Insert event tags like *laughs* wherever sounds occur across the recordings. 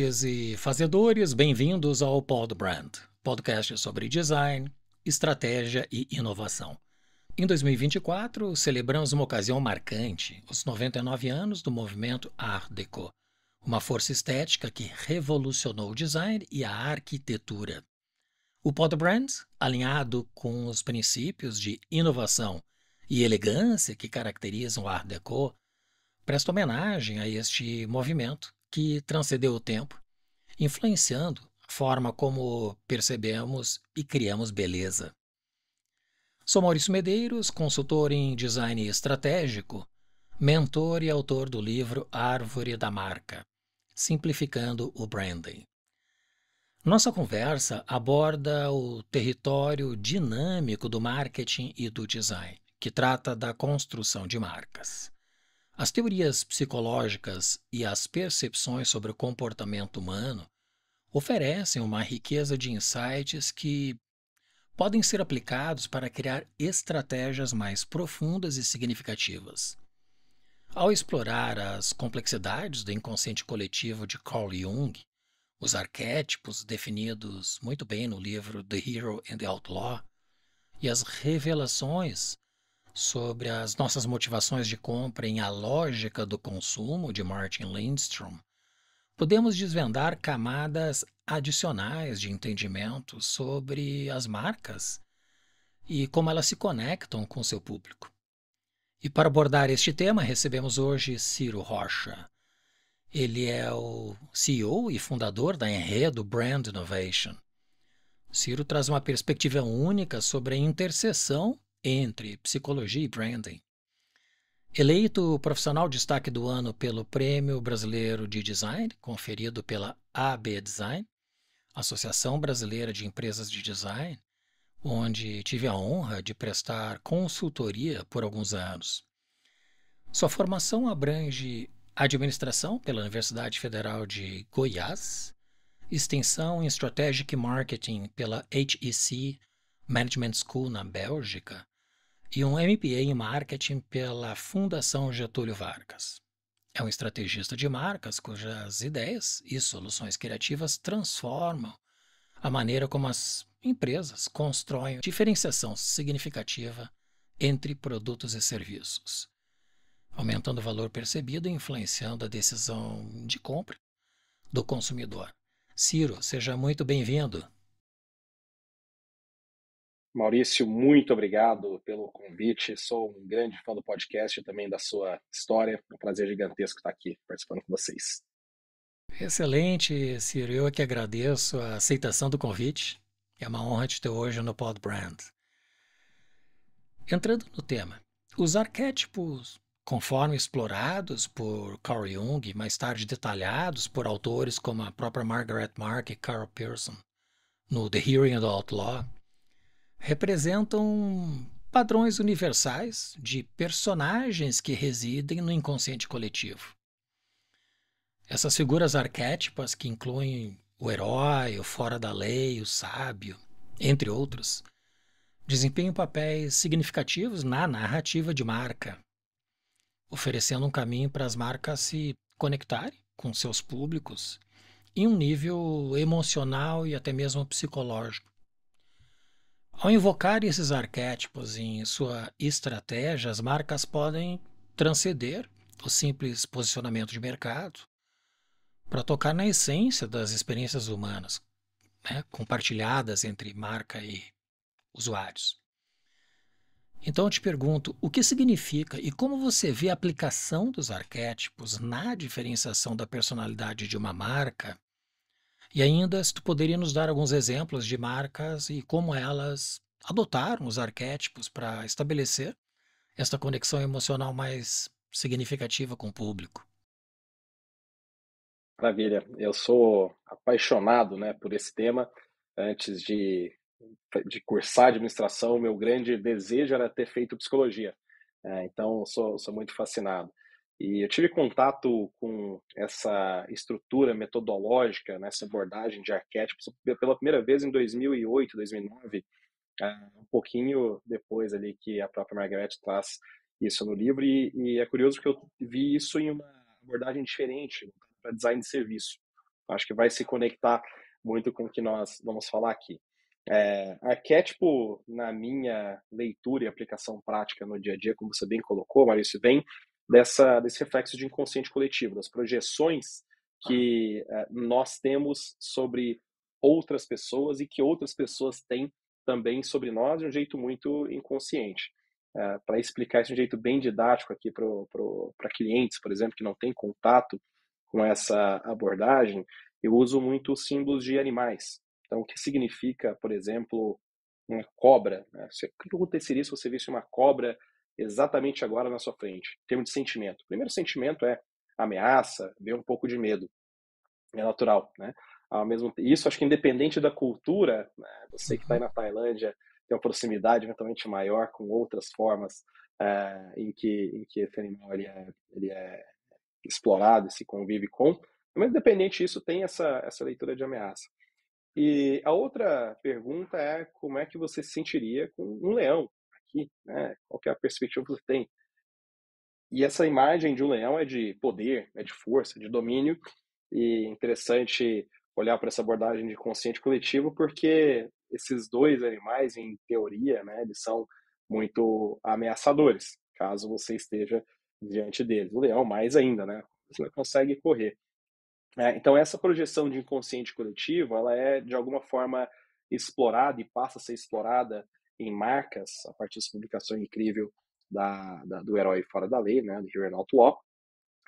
Sonhadores e fazedores, bem-vindos ao Pod Brand, podcast sobre design, estratégia e inovação. Em 2024, celebramos uma ocasião marcante, os 99 anos do movimento Art Deco, uma força estética que revolucionou o design e a arquitetura. O Pod Brand, alinhado com os princípios de inovação e elegância que caracterizam o Art Deco, presta homenagem a este movimento que transcendeu o tempo, influenciando a forma como percebemos e criamos beleza. Sou Maurício Medeiros, consultor em design estratégico, mentor e autor do livro Árvore da Marca, Simplificando o Branding. Nossa conversa aborda o território dinâmico do marketing e do design, que trata da construção de marcas. As teorias psicológicas e as percepções sobre o comportamento humano oferecem uma riqueza de insights que podem ser aplicados para criar estratégias mais profundas e significativas. Ao explorar as complexidades do inconsciente coletivo de Carl Jung, os arquétipos definidos muito bem no livro The Hero and the Outlaw, e as revelações sobre as nossas motivações de compra em A Lógica do Consumo, de Martin Lindstrom, podemos desvendar camadas adicionais de entendimento sobre as marcas e como elas se conectam com seu público. E para abordar este tema, recebemos hoje Ciro Rocha. Ele é o CEO e fundador da Enredo Brand Innovation. Ciro traz uma perspectiva única sobre a interseção entre psicologia e branding. Eleito profissional destaque do ano pelo Prêmio Brasileiro de Design, conferido pela AB Design, Associação Brasileira de Empresas de Design, onde tive a honra de prestar consultoria por alguns anos. Sua formação abrange administração pela Universidade Federal de Goiás, extensão em Strategic Marketing pela HEC Management School na Bélgica e um MBA em Marketing pela Fundação Getúlio Vargas. É um estrategista de marcas cujas ideias e soluções criativas transformam a maneira como as empresas constroem diferenciação significativa entre produtos e serviços, aumentando o valor percebido e influenciando a decisão de compra do consumidor. Ciro, seja muito bem-vindo. Maurício, muito obrigado pelo convite. Sou um grande fã do podcast e também da sua história. É um prazer gigantesco estar aqui participando com vocês. Excelente, Ciro. Eu é que agradeço a aceitação do convite. É uma honra te ter hoje no Pod Brand. Entrando no tema, os arquétipos, conforme explorados por Carl Jung, mais tarde detalhados por autores como a própria Margaret Mark e Carl Pearson, no The Hearing and the Outlaw, representam padrões universais de personagens que residem no inconsciente coletivo. Essas figuras arquétipas, que incluem o herói, o fora da lei, o sábio, entre outros, desempenham papéis significativos na narrativa de marca, oferecendo um caminho para as marcas se conectarem com seus públicos em um nível emocional e até mesmo psicológico ao invocar esses arquétipos em sua estratégia, as marcas podem transcender o simples posicionamento de mercado para tocar na essência das experiências humanas, né, compartilhadas entre marca e usuários. Então eu te pergunto, o que significa e como você vê a aplicação dos arquétipos na diferenciação da personalidade de uma marca e ainda, se tu poderia nos dar alguns exemplos de marcas e como elas adotaram os arquétipos para estabelecer esta conexão emocional mais significativa com o público. Maravilha. Eu sou apaixonado né, por esse tema. Antes de, de cursar administração, meu grande desejo era ter feito psicologia. É, então, sou, sou muito fascinado. E eu tive contato com essa estrutura metodológica, nessa abordagem de arquétipos pela primeira vez em 2008, 2009, um pouquinho depois ali que a própria Margaret traz isso no livro. E, e é curioso porque eu vi isso em uma abordagem diferente para design de serviço. Acho que vai se conectar muito com o que nós vamos falar aqui. É, arquétipo, na minha leitura e aplicação prática no dia a dia, como você bem colocou, Maurício, vem dessa, desse reflexo de inconsciente coletivo, das projeções que é, nós temos sobre outras pessoas e que outras pessoas têm também sobre nós de um jeito muito inconsciente. É, para explicar isso de um jeito bem didático aqui para clientes, por exemplo, que não têm contato com essa abordagem, eu uso muito símbolos de animais. Então, o que significa, por exemplo, uma cobra? Né? O que aconteceria se você visse uma cobra exatamente agora na sua frente, em termos de sentimento? O primeiro sentimento é ameaça, ver um pouco de medo. É natural, né? Ao mesmo isso, acho que independente da cultura, né? você que está aí na Tailândia tem uma proximidade eventualmente maior com outras formas é, em, que, em que esse animal ele é, ele é explorado e se convive com, mas independente disso, tem essa, essa leitura de ameaça. E a outra pergunta é como é que você se sentiria com um leão aqui, né? Qual é a perspectiva que você tem? E essa imagem de um leão é de poder, é de força, de domínio, e interessante olhar para essa abordagem de consciente coletivo, porque esses dois animais, em teoria, né, eles são muito ameaçadores, caso você esteja diante deles. O leão, mais ainda, né? Você não consegue correr. É, então, essa projeção de inconsciente coletivo, ela é, de alguma forma, explorada e passa a ser explorada em marcas, a partir dessa publicação incrível da, da, do Herói Fora da Lei, né, do Hero Not Law,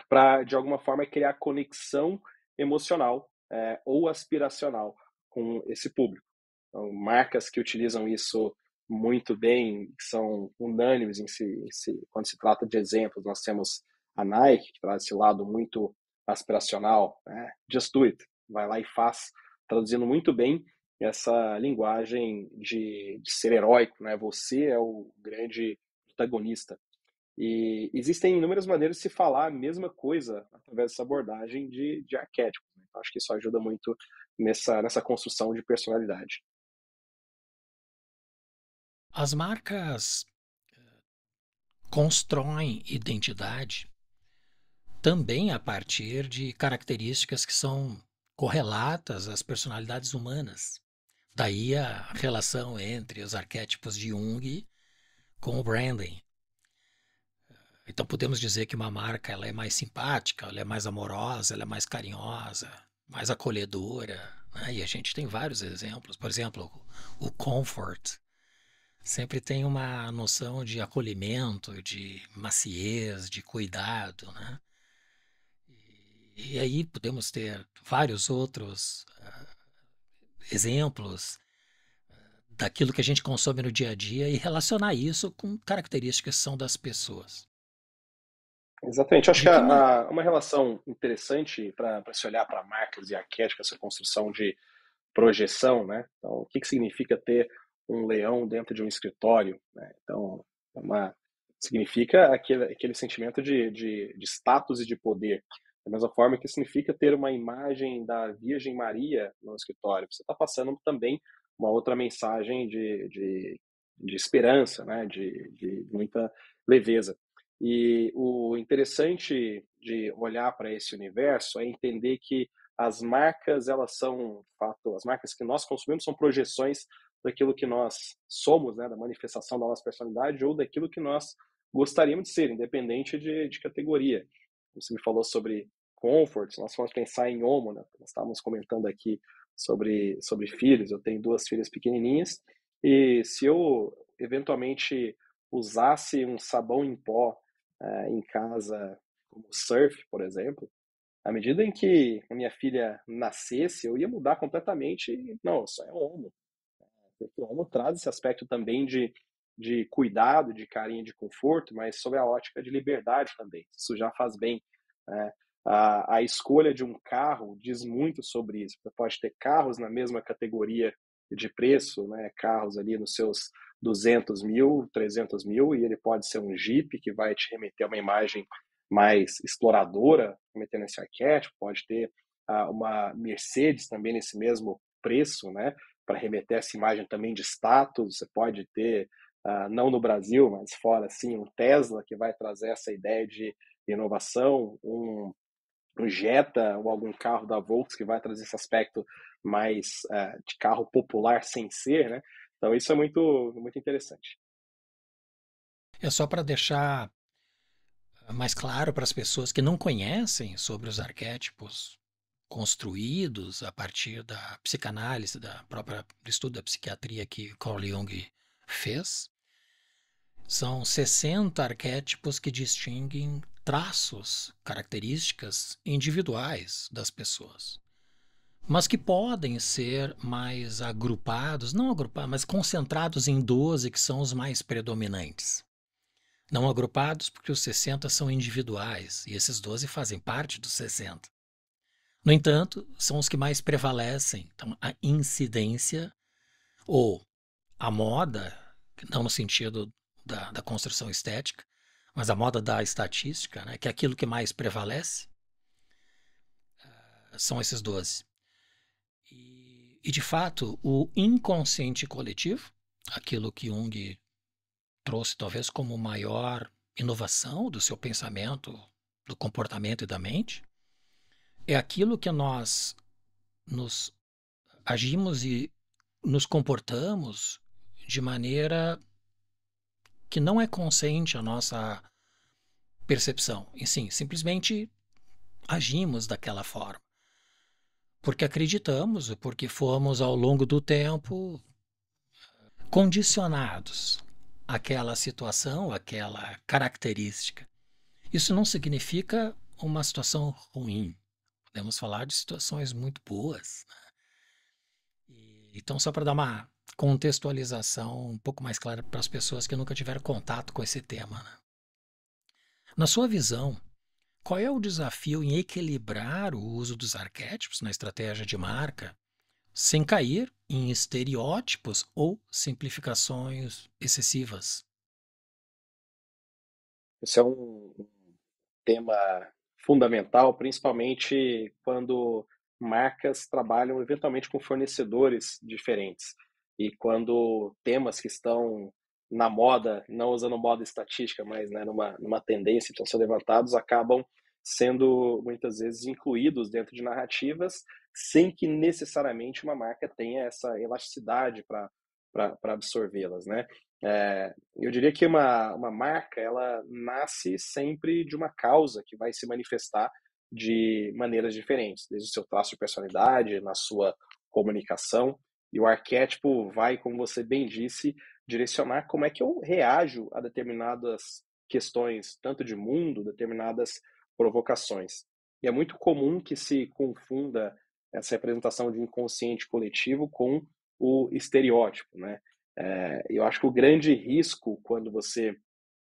para, de alguma forma, criar conexão emocional é, ou aspiracional com esse público. Então, marcas que utilizam isso muito bem, que são unânimes em si, em si, quando se trata de exemplos. Nós temos a Nike, que traz esse lado muito aspiracional, né? just do it, vai lá e faz, traduzindo muito bem essa linguagem de, de ser heróico, né? Você é o grande protagonista. E existem inúmeras maneiras de se falar a mesma coisa através dessa abordagem de, de arquétipos. Né? Acho que isso ajuda muito nessa, nessa construção de personalidade. As marcas eh, constroem identidade também a partir de características que são correlatas às personalidades humanas. Daí a relação entre os arquétipos de Jung com o branding. Então podemos dizer que uma marca ela é mais simpática, ela é mais amorosa, ela é mais carinhosa, mais acolhedora. Né? E a gente tem vários exemplos. Por exemplo, o Comfort sempre tem uma noção de acolhimento, de maciez, de cuidado. Né? E aí podemos ter vários outros uh, exemplos uh, daquilo que a gente consome no dia a dia e relacionar isso com características que são das pessoas. Exatamente. Acho que há uma relação interessante para se olhar para marcas e arquétipos, essa construção de projeção, né? Então, o que, que significa ter um leão dentro de um escritório? Né? Então, é uma, significa aquele, aquele sentimento de, de, de status e de poder. Da mesma forma que significa ter uma imagem da Virgem Maria no escritório. Você está passando também uma outra mensagem de, de, de esperança, né? de, de muita leveza. E o interessante de olhar para esse universo é entender que as marcas, elas são, fato, as marcas que nós consumimos são projeções daquilo que nós somos, né, da manifestação da nossa personalidade ou daquilo que nós gostaríamos de ser, independente de, de categoria. Você me falou sobre comfort, nós vamos pensar em homo, né? nós estávamos comentando aqui sobre, sobre filhos, eu tenho duas filhas pequenininhas, e se eu eventualmente usasse um sabão em pó é, em casa, como surf, por exemplo, à medida em que a minha filha nascesse, eu ia mudar completamente, não, isso é homo. Porque o homo traz esse aspecto também de, de cuidado, de carinho, de conforto, mas sob a ótica de liberdade também. Isso já faz bem. Né? A, a escolha de um carro diz muito sobre isso. Você pode ter carros na mesma categoria de preço, né? carros ali nos seus 200 mil, 300 mil, e ele pode ser um Jeep que vai te remeter a uma imagem mais exploradora, remetendo esse arquétipo, pode ter uh, uma Mercedes também nesse mesmo preço, né, para remeter essa imagem também de status, você pode ter, uh, não no Brasil, mas fora, assim, um Tesla que vai trazer essa ideia de inovação, um um Jetta ou algum carro da Volkswagen que vai trazer esse aspecto mais uh, de carro popular sem ser, né? Então isso é muito, muito interessante. É só para deixar mais claro para as pessoas que não conhecem sobre os arquétipos construídos a partir da psicanálise, da própria do estudo da psiquiatria que Carl Jung fez. São 60 arquétipos que distinguem traços, características individuais das pessoas, mas que podem ser mais agrupados, não agrupados, mas concentrados em 12 que são os mais predominantes. Não agrupados porque os 60 são individuais e esses 12 fazem parte dos 60. No entanto, são os que mais prevalecem. Então, a incidência ou a moda, não no sentido da, da construção estética, mas a moda da estatística, né, que é aquilo que mais prevalece, uh, são esses 12. E, e, de fato, o inconsciente coletivo, aquilo que Jung trouxe talvez como maior inovação do seu pensamento, do comportamento e da mente, é aquilo que nós nos agimos e nos comportamos de maneira que não é consciente a nossa percepção. E sim, simplesmente agimos daquela forma. Porque acreditamos, porque fomos ao longo do tempo condicionados aquela situação, aquela característica. Isso não significa uma situação ruim. Podemos falar de situações muito boas. Né? Então, só para dar uma contextualização um pouco mais clara para as pessoas que nunca tiveram contato com esse tema. Né? Na sua visão, qual é o desafio em equilibrar o uso dos arquétipos na estratégia de marca sem cair em estereótipos ou simplificações excessivas? Esse é um tema fundamental, principalmente quando marcas trabalham eventualmente com fornecedores diferentes e quando temas que estão na moda, não usando moda estatística, mas né, numa, numa tendência estão sendo levantados, acabam sendo muitas vezes incluídos dentro de narrativas sem que necessariamente uma marca tenha essa elasticidade para absorvê-las, né? É, eu diria que uma, uma marca ela nasce sempre de uma causa que vai se manifestar de maneiras diferentes, desde o seu traço de personalidade, na sua comunicação, e o arquétipo vai, como você bem disse, direcionar como é que eu reajo a determinadas questões, tanto de mundo, determinadas provocações. E é muito comum que se confunda essa representação de inconsciente coletivo com o estereótipo, né? É, eu acho que o grande risco quando você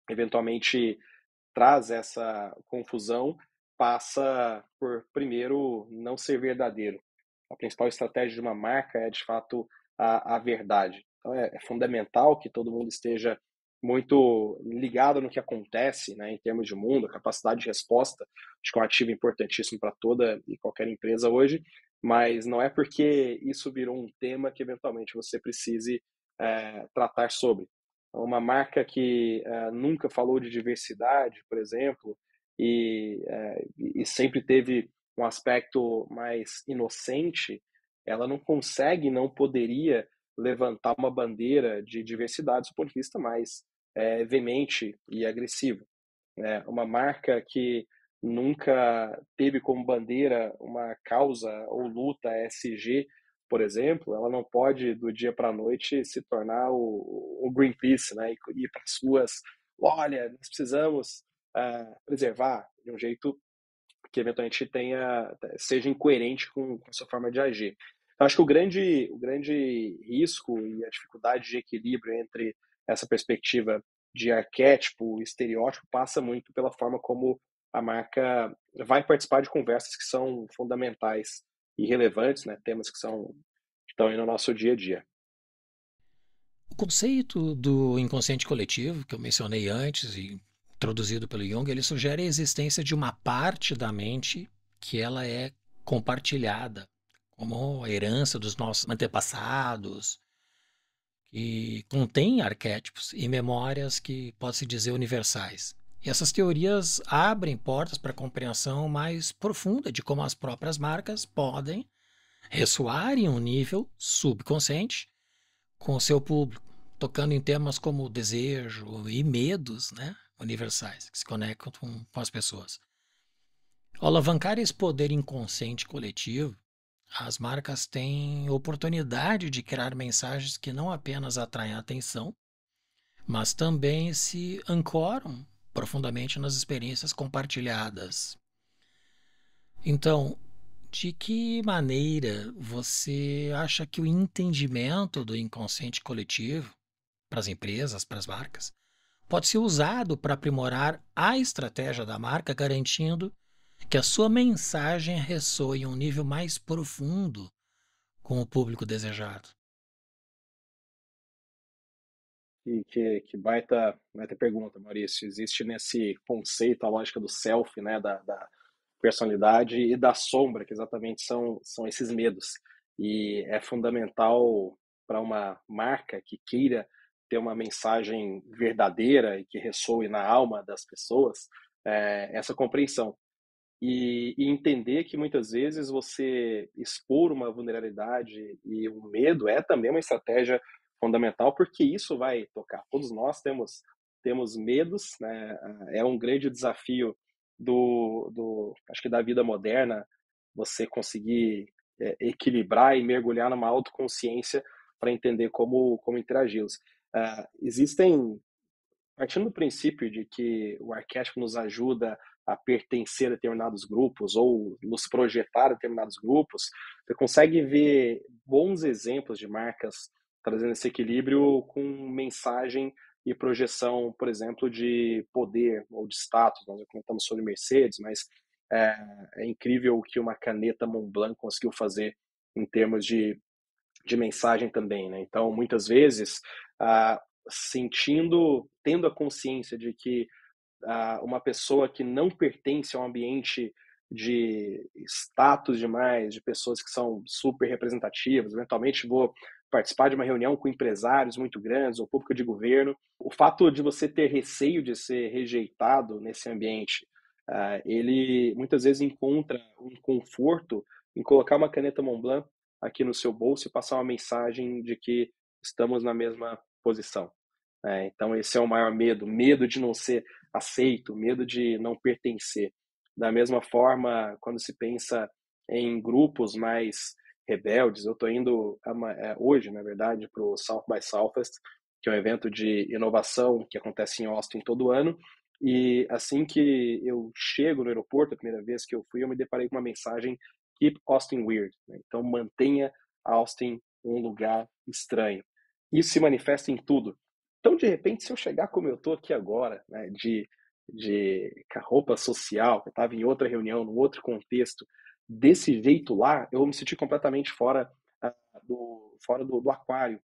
eventualmente traz essa confusão passa por primeiro não ser verdadeiro. A principal estratégia de uma marca é de fato a, a verdade. Então é, é fundamental que todo mundo esteja muito ligado no que acontece né, em termos de mundo, capacidade de resposta, acho que é um ativo importantíssimo para toda e qualquer empresa hoje, mas não é porque isso virou um tema que eventualmente você precise é, tratar sobre. Uma marca que é, nunca falou de diversidade, por exemplo, e, é, e sempre teve um aspecto mais inocente, ela não consegue, não poderia levantar uma bandeira de diversidade do ponto de vista mais é, veemente e agressivo. É, uma marca que nunca teve como bandeira uma causa ou luta SG, por exemplo, ela não pode do dia para a noite se tornar o, o Greenpeace, né, e ir para as ruas, olha, nós precisamos uh, preservar de um jeito que eventualmente tenha seja incoerente com, com a sua forma de agir. Eu acho que o grande, o grande risco e a dificuldade de equilíbrio entre essa perspectiva de arquétipo, estereótipo, passa muito pela forma como a marca vai participar de conversas que são fundamentais e relevantes, né? temas que são que estão aí no nosso dia a dia. O conceito do inconsciente coletivo, que eu mencionei antes e introduzido pelo Jung, ele sugere a existência de uma parte da mente que ela é compartilhada, como a herança dos nossos antepassados, que contém arquétipos e memórias que pode-se dizer universais. E essas teorias abrem portas para a compreensão mais profunda de como as próprias marcas podem ressoar em um nível subconsciente com o seu público, tocando em temas como desejo e medos né, universais que se conectam com, com as pessoas. Ao alavancar esse poder inconsciente coletivo, as marcas têm oportunidade de criar mensagens que não apenas atraem a atenção, mas também se ancoram profundamente nas experiências compartilhadas. Então, de que maneira você acha que o entendimento do inconsciente coletivo para as empresas, para as marcas, pode ser usado para aprimorar a estratégia da marca, garantindo que a sua mensagem ressoe em um nível mais profundo com o público desejado? Que, que, que baita, baita pergunta, Maurício. Existe nesse conceito a lógica do self, né, da, da personalidade e da sombra, que exatamente são, são esses medos. E é fundamental para uma marca que queira ter uma mensagem verdadeira e que ressoe na alma das pessoas, é, essa compreensão. E, e, entender que muitas vezes você expor uma vulnerabilidade e um medo é também uma estratégia fundamental, porque isso vai tocar. Todos nós temos temos medos, né? É um grande desafio do, do acho que da vida moderna você conseguir é, equilibrar e mergulhar numa autoconsciência para entender como como interagi-los. Uh, existem partindo do princípio de que o arquétipo nos ajuda a pertencer a determinados grupos ou nos projetar a determinados grupos, você consegue ver bons exemplos de marcas trazendo esse equilíbrio com mensagem e projeção, por exemplo, de poder ou de status. Nós já comentamos sobre Mercedes, mas é, é incrível o que uma caneta Montblanc conseguiu fazer em termos de, de mensagem também. Né? Então, muitas vezes, ah, sentindo, tendo a consciência de que ah, uma pessoa que não pertence a um ambiente de status demais, de pessoas que são super representativas, eventualmente vou participar de uma reunião com empresários muito grandes ou público de governo. O fato de você ter receio de ser rejeitado nesse ambiente, uh, ele muitas vezes encontra um conforto em colocar uma caneta Montblanc aqui no seu bolso e passar uma mensagem de que estamos na mesma posição. É, então esse é o maior medo, medo de não ser aceito, medo de não pertencer. Da mesma forma, quando se pensa em grupos mais rebeldes. Eu estou indo é, hoje, na verdade, para o South by Southwest, que é um evento de inovação que acontece em Austin todo ano. E assim que eu chego no aeroporto, a primeira vez que eu fui, eu me deparei com uma mensagem Keep Austin Weird. Né? Então, mantenha Austin um lugar estranho. Isso se manifesta em tudo. Então, de repente, se eu chegar como eu estou aqui agora, né, de, de roupa social, que eu estava em outra reunião, num outro contexto, desse jeito lá, eu me senti completamente fora uh, do fora do, do, aquário.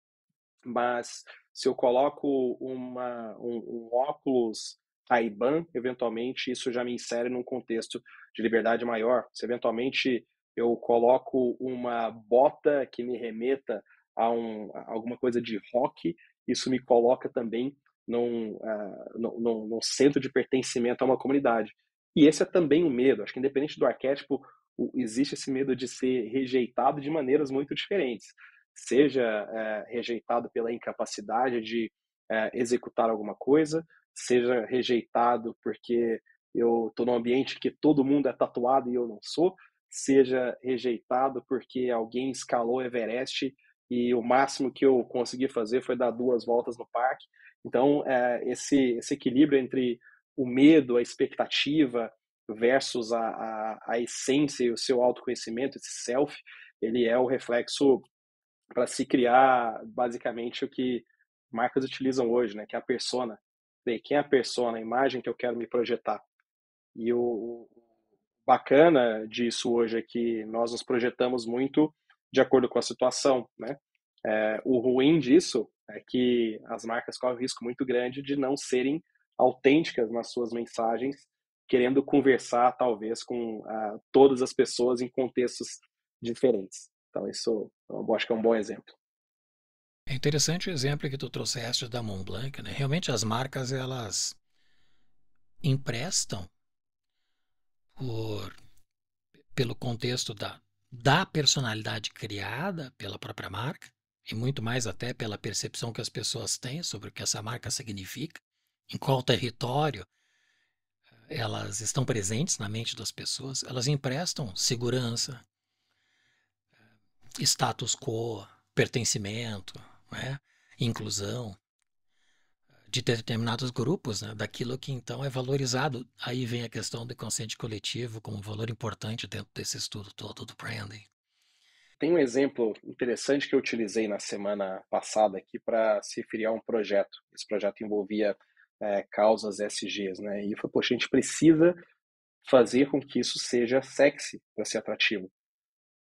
Mas se eu coloco uma, um, um óculos Ray-Ban, eventualmente isso já me insere num contexto de liberdade maior. Se eventualmente eu coloco uma bota que me remeta a, um, a alguma coisa de rock, isso me coloca também num, uh, num, num, centro de pertencimento a uma comunidade. E esse é também um medo. Acho que independente do arquétipo, existe esse medo de ser rejeitado de maneiras muito diferentes. Seja é, rejeitado pela incapacidade de é, executar alguma coisa, seja rejeitado porque eu estou num ambiente que todo mundo é tatuado e eu não sou, seja rejeitado porque alguém escalou Everest e o máximo que eu consegui fazer foi dar duas voltas no parque. Então, é, esse, esse equilíbrio entre o medo, a expectativa, versus a, a, a essência e o seu autoconhecimento, esse self, ele é o reflexo para se criar basicamente o que marcas utilizam hoje, né, que é a persona. Quem é a persona, a imagem que eu quero me projetar. E o bacana disso hoje é que nós nos projetamos muito de acordo com a situação, né? É, o ruim disso é que as marcas correm um risco muito grande de não serem autênticas nas suas mensagens querendo conversar, talvez, com uh, todas as pessoas em contextos diferentes. Então, isso eu acho que é um bom exemplo. É interessante o exemplo que tu trouxeste da Montblanc, né? Realmente as marcas, elas emprestam por, pelo contexto da, da personalidade criada pela própria marca e muito mais até pela percepção que as pessoas têm sobre o que essa marca significa, em qual território eh, elas estão presentes na mente das pessoas, elas emprestam segurança, eh, status quo, pertencimento, né? inclusão de determinados grupos, né? daquilo que então é valorizado. Aí vem a questão do consciente coletivo como um valor importante dentro desse estudo todo do branding. Tem um exemplo interessante que eu utilizei na semana passada aqui para se referir a um projeto. Esse projeto envolvia é, causas SGs, né? E foi, poxa, a gente precisa fazer com que isso seja sexy para ser atrativo.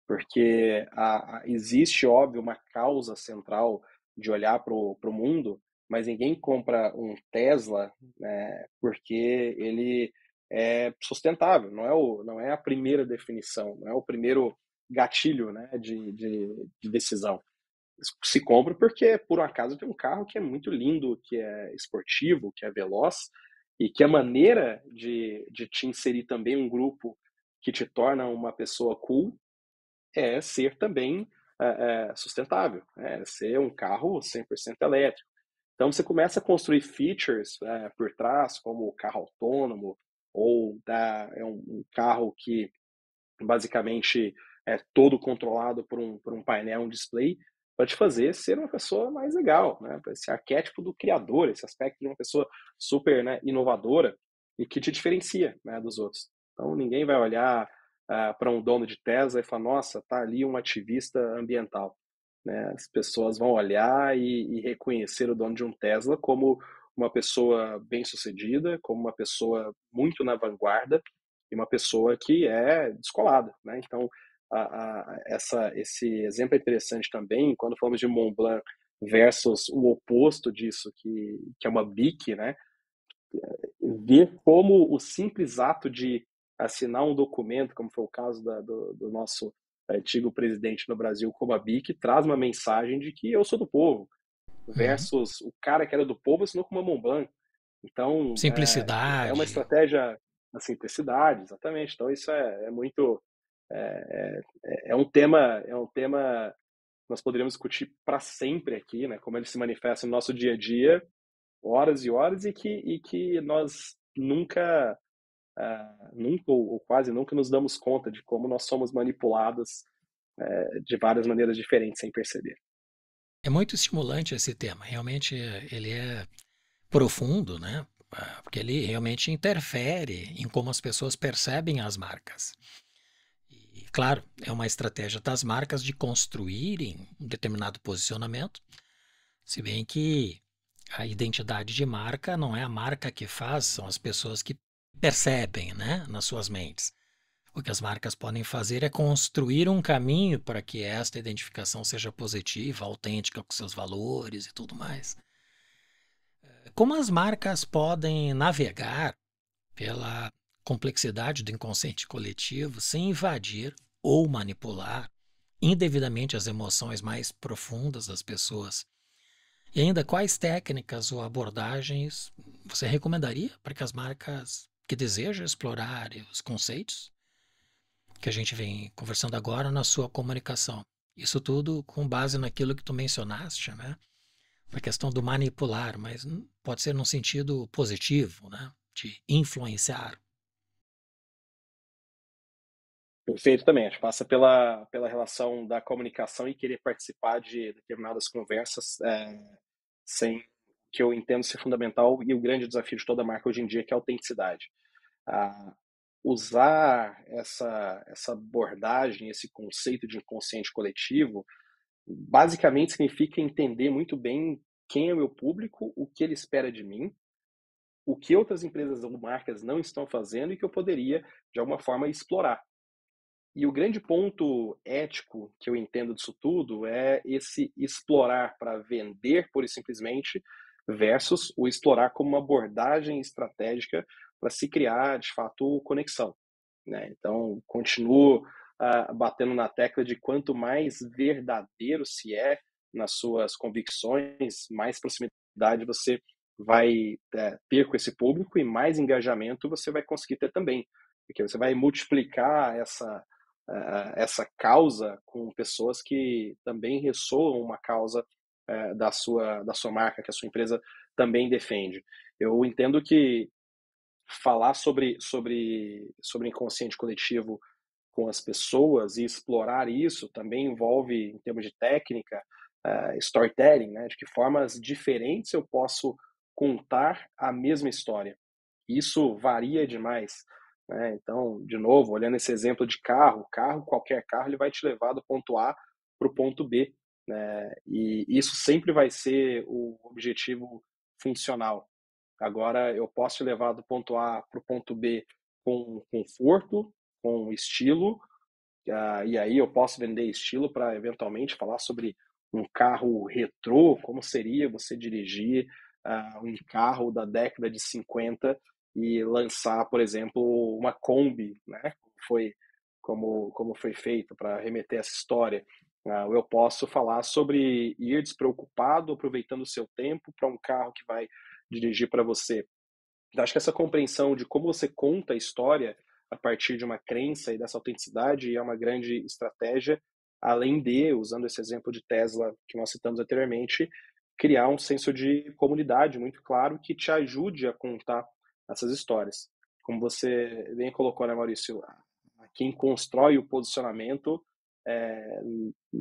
Porque a, a, existe, óbvio, uma causa central de olhar para o mundo mas ninguém compra um Tesla né, porque ele é sustentável, não é, o, não é a primeira definição, não é o primeiro gatilho né, de, de, de decisão. Se compra porque, por um acaso, tem um carro que é muito lindo, que é esportivo, que é veloz, e que a maneira de, de te inserir também um grupo que te torna uma pessoa cool é ser também é, sustentável, é ser um carro 100% elétrico. Então você começa a construir features é, por trás, como o carro autônomo, ou da, é um, um, carro que basicamente é todo controlado por um, por um painel, um display, para te fazer ser uma pessoa mais legal, né? Esse arquétipo do criador, esse aspecto de uma pessoa super né, inovadora e que te diferencia né, dos outros. Então ninguém vai olhar uh, para um dono de Tesla e falar, nossa, tá ali um ativista ambiental. Né? As pessoas vão olhar e, e reconhecer o dono de um Tesla como uma pessoa bem-sucedida, como uma pessoa muito na vanguarda e uma pessoa que é descolada, né? Então, a, a, essa, esse exemplo é interessante também quando falamos de Mont Blanc versus o oposto disso, que, que é uma BIC, né? Ver como o simples ato de assinar um documento, como foi o caso da, do, do nosso antigo presidente no Brasil, como a BIC, traz uma mensagem de que eu sou do povo, versus uhum. o cara que era do povo assinou com uma Mont Blanc. Então, simplicidade. É, é, uma estratégia da simplicidade, exatamente. Então, isso é, é muito. É, é, é, um tema, é um tema que nós poderíamos discutir para sempre aqui, né? Como ele se manifesta no nosso dia a dia, horas e horas, e que, e que nós nunca uh, nunca ou, quase nunca nos damos conta de como nós somos manipulados uh, de várias maneiras diferentes sem perceber. É muito estimulante esse tema. Realmente ele é profundo, né? Ah, porque ele realmente interfere em como as pessoas percebem as marcas. E, claro, é uma estratégia das marcas de construírem um determinado posicionamento, se bem que a identidade de marca não é a marca que faz, são as pessoas que percebem né, nas suas mentes. O que as marcas podem fazer é construir um caminho para que esta identificação seja positiva, autêntica com seus valores e tudo mais. Como as marcas podem navegar pela complexidade do inconsciente coletivo sem invadir ou manipular indevidamente as emoções mais profundas das pessoas? E ainda quais técnicas ou abordagens você recomendaria para que as marcas que deseja explorar os conceitos que a gente vem conversando agora na sua comunicação. Isso tudo com base naquilo que tu mencionaste, né? A questão do manipular, mas pode ser num sentido positivo, né? De influenciar. Perfeito também. Acho que passa pela, pela relação da comunicação e querer participar de determinadas conversas é, sem que eu entendo ser fundamental e o grande desafio de toda marca hoje em dia, que é a autenticidade. Ah, usar essa, essa abordagem, esse conceito de inconsciente coletivo, basicamente significa entender muito bem quem é o meu público, o que ele espera de mim, o que outras empresas ou marcas não estão fazendo e que eu poderia, de alguma forma, explorar. E o grande ponto ético que eu entendo disso tudo é esse explorar para vender, pura e simplesmente, versus o explorar como uma abordagem estratégica para se criar, de fato, conexão. Né? Então, continuo uh, batendo na tecla de quanto mais verdadeiro se é nas suas convicções, mais proximidade você vai é, ter com esse público e mais engajamento você vai conseguir ter também, porque você vai multiplicar essa uh, essa causa com pessoas que também ressoam uma causa uh, da sua da sua marca que a sua empresa também defende. Eu entendo que falar sobre sobre sobre inconsciente coletivo com as pessoas e explorar isso também envolve em termos de técnica uh, storytelling, né? De que formas diferentes eu posso contar a mesma história. Isso varia demais. Né? Então, de novo, olhando esse exemplo de carro, carro, qualquer carro, ele vai te levar do ponto A para o ponto B. Né? E isso sempre vai ser o objetivo funcional. Agora, eu posso levar do ponto A para o ponto B com conforto, com estilo, uh, e aí eu posso vender estilo para eventualmente falar sobre um carro retrô, como seria você dirigir uh, um carro da década de 50 e lançar, por exemplo, uma Kombi, né? Foi como como foi feito para remeter essa história. Uh, eu posso falar sobre ir despreocupado, aproveitando o seu tempo para um carro que vai dirigir para você. Então, acho que essa compreensão de como você conta a história a partir de uma crença e dessa autenticidade é uma grande estratégia, além de, usando esse exemplo de Tesla que nós citamos anteriormente, criar um senso de comunidade muito claro que te ajude a contar essas histórias. Como você bem colocou, né, Maurício? Quem constrói o posicionamento, é,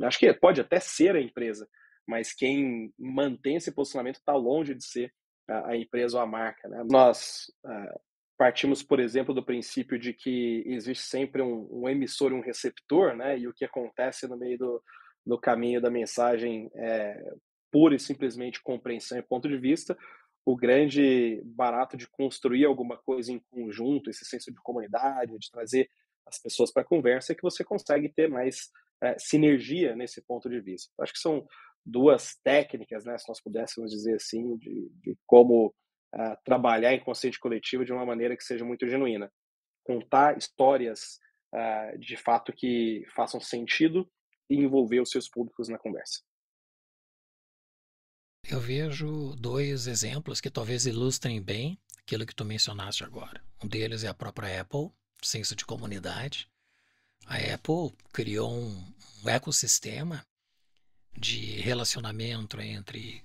acho que pode até ser a empresa, mas quem mantém esse posicionamento está longe de ser a, a, empresa ou a marca. Né? Nós uh, partimos, por exemplo, do princípio de que existe sempre um, um, emissor e um receptor, né? e o que acontece no meio do, do caminho da mensagem é pura e simplesmente compreensão e ponto de vista, o grande barato de construir alguma coisa em conjunto, esse senso de comunidade, de trazer as pessoas para conversa, que você consegue ter mais é, sinergia nesse ponto de vista. Eu acho que são duas técnicas, né, se nós pudéssemos dizer assim, de, de como uh, trabalhar em consciente coletivo de uma maneira que seja muito genuína. Contar histórias uh, de fato que façam sentido e envolver os seus públicos na conversa. Eu vejo dois exemplos que talvez ilustrem bem aquilo que tu mencionaste agora. Um deles é a própria Apple, senso de comunidade. A Apple criou um, um ecossistema de relacionamento entre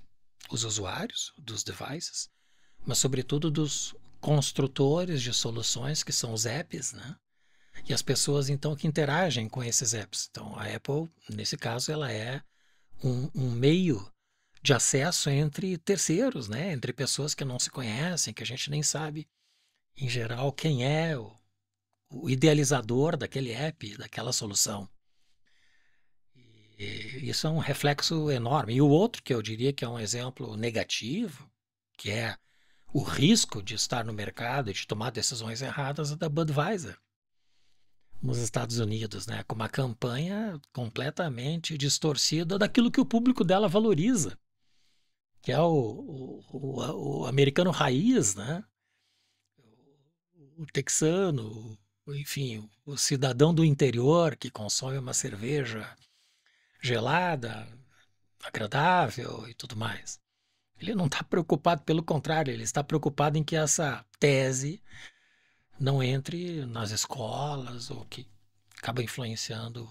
os usuários dos devices, mas sobretudo dos construtores de soluções, que são os apps, né? E as pessoas então que interagem com esses apps. Então a Apple, nesse caso, ela é um, um meio de acesso entre terceiros, né? entre pessoas que não se conhecem, que a gente nem sabe, em geral, quem é o, o idealizador daquele app, daquela solução. E isso é um reflexo enorme. E o outro, que eu diria que é um exemplo negativo, que é o risco de estar no mercado e de tomar decisões erradas, é da Budweiser nos Estados Unidos, né, com uma campanha completamente distorcida daquilo que o público dela valoriza que é o, o, o, o americano raiz, né? o texano, enfim, o cidadão do interior que consome uma cerveja gelada, agradável e tudo mais. Ele não está preocupado, pelo contrário, ele está preocupado em que essa tese não entre nas escolas ou que acaba influenciando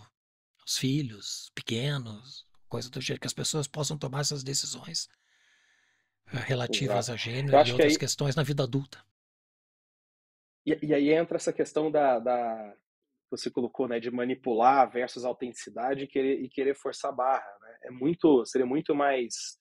os filhos pequenos, coisa do jeito que as pessoas possam tomar essas decisões relativas Exato. a gênero e outras que aí... questões na vida adulta. E, e, aí entra essa questão da, da você colocou, né, de manipular versus autenticidade e querer, e querer forçar a barra, né? É muito, seria muito mais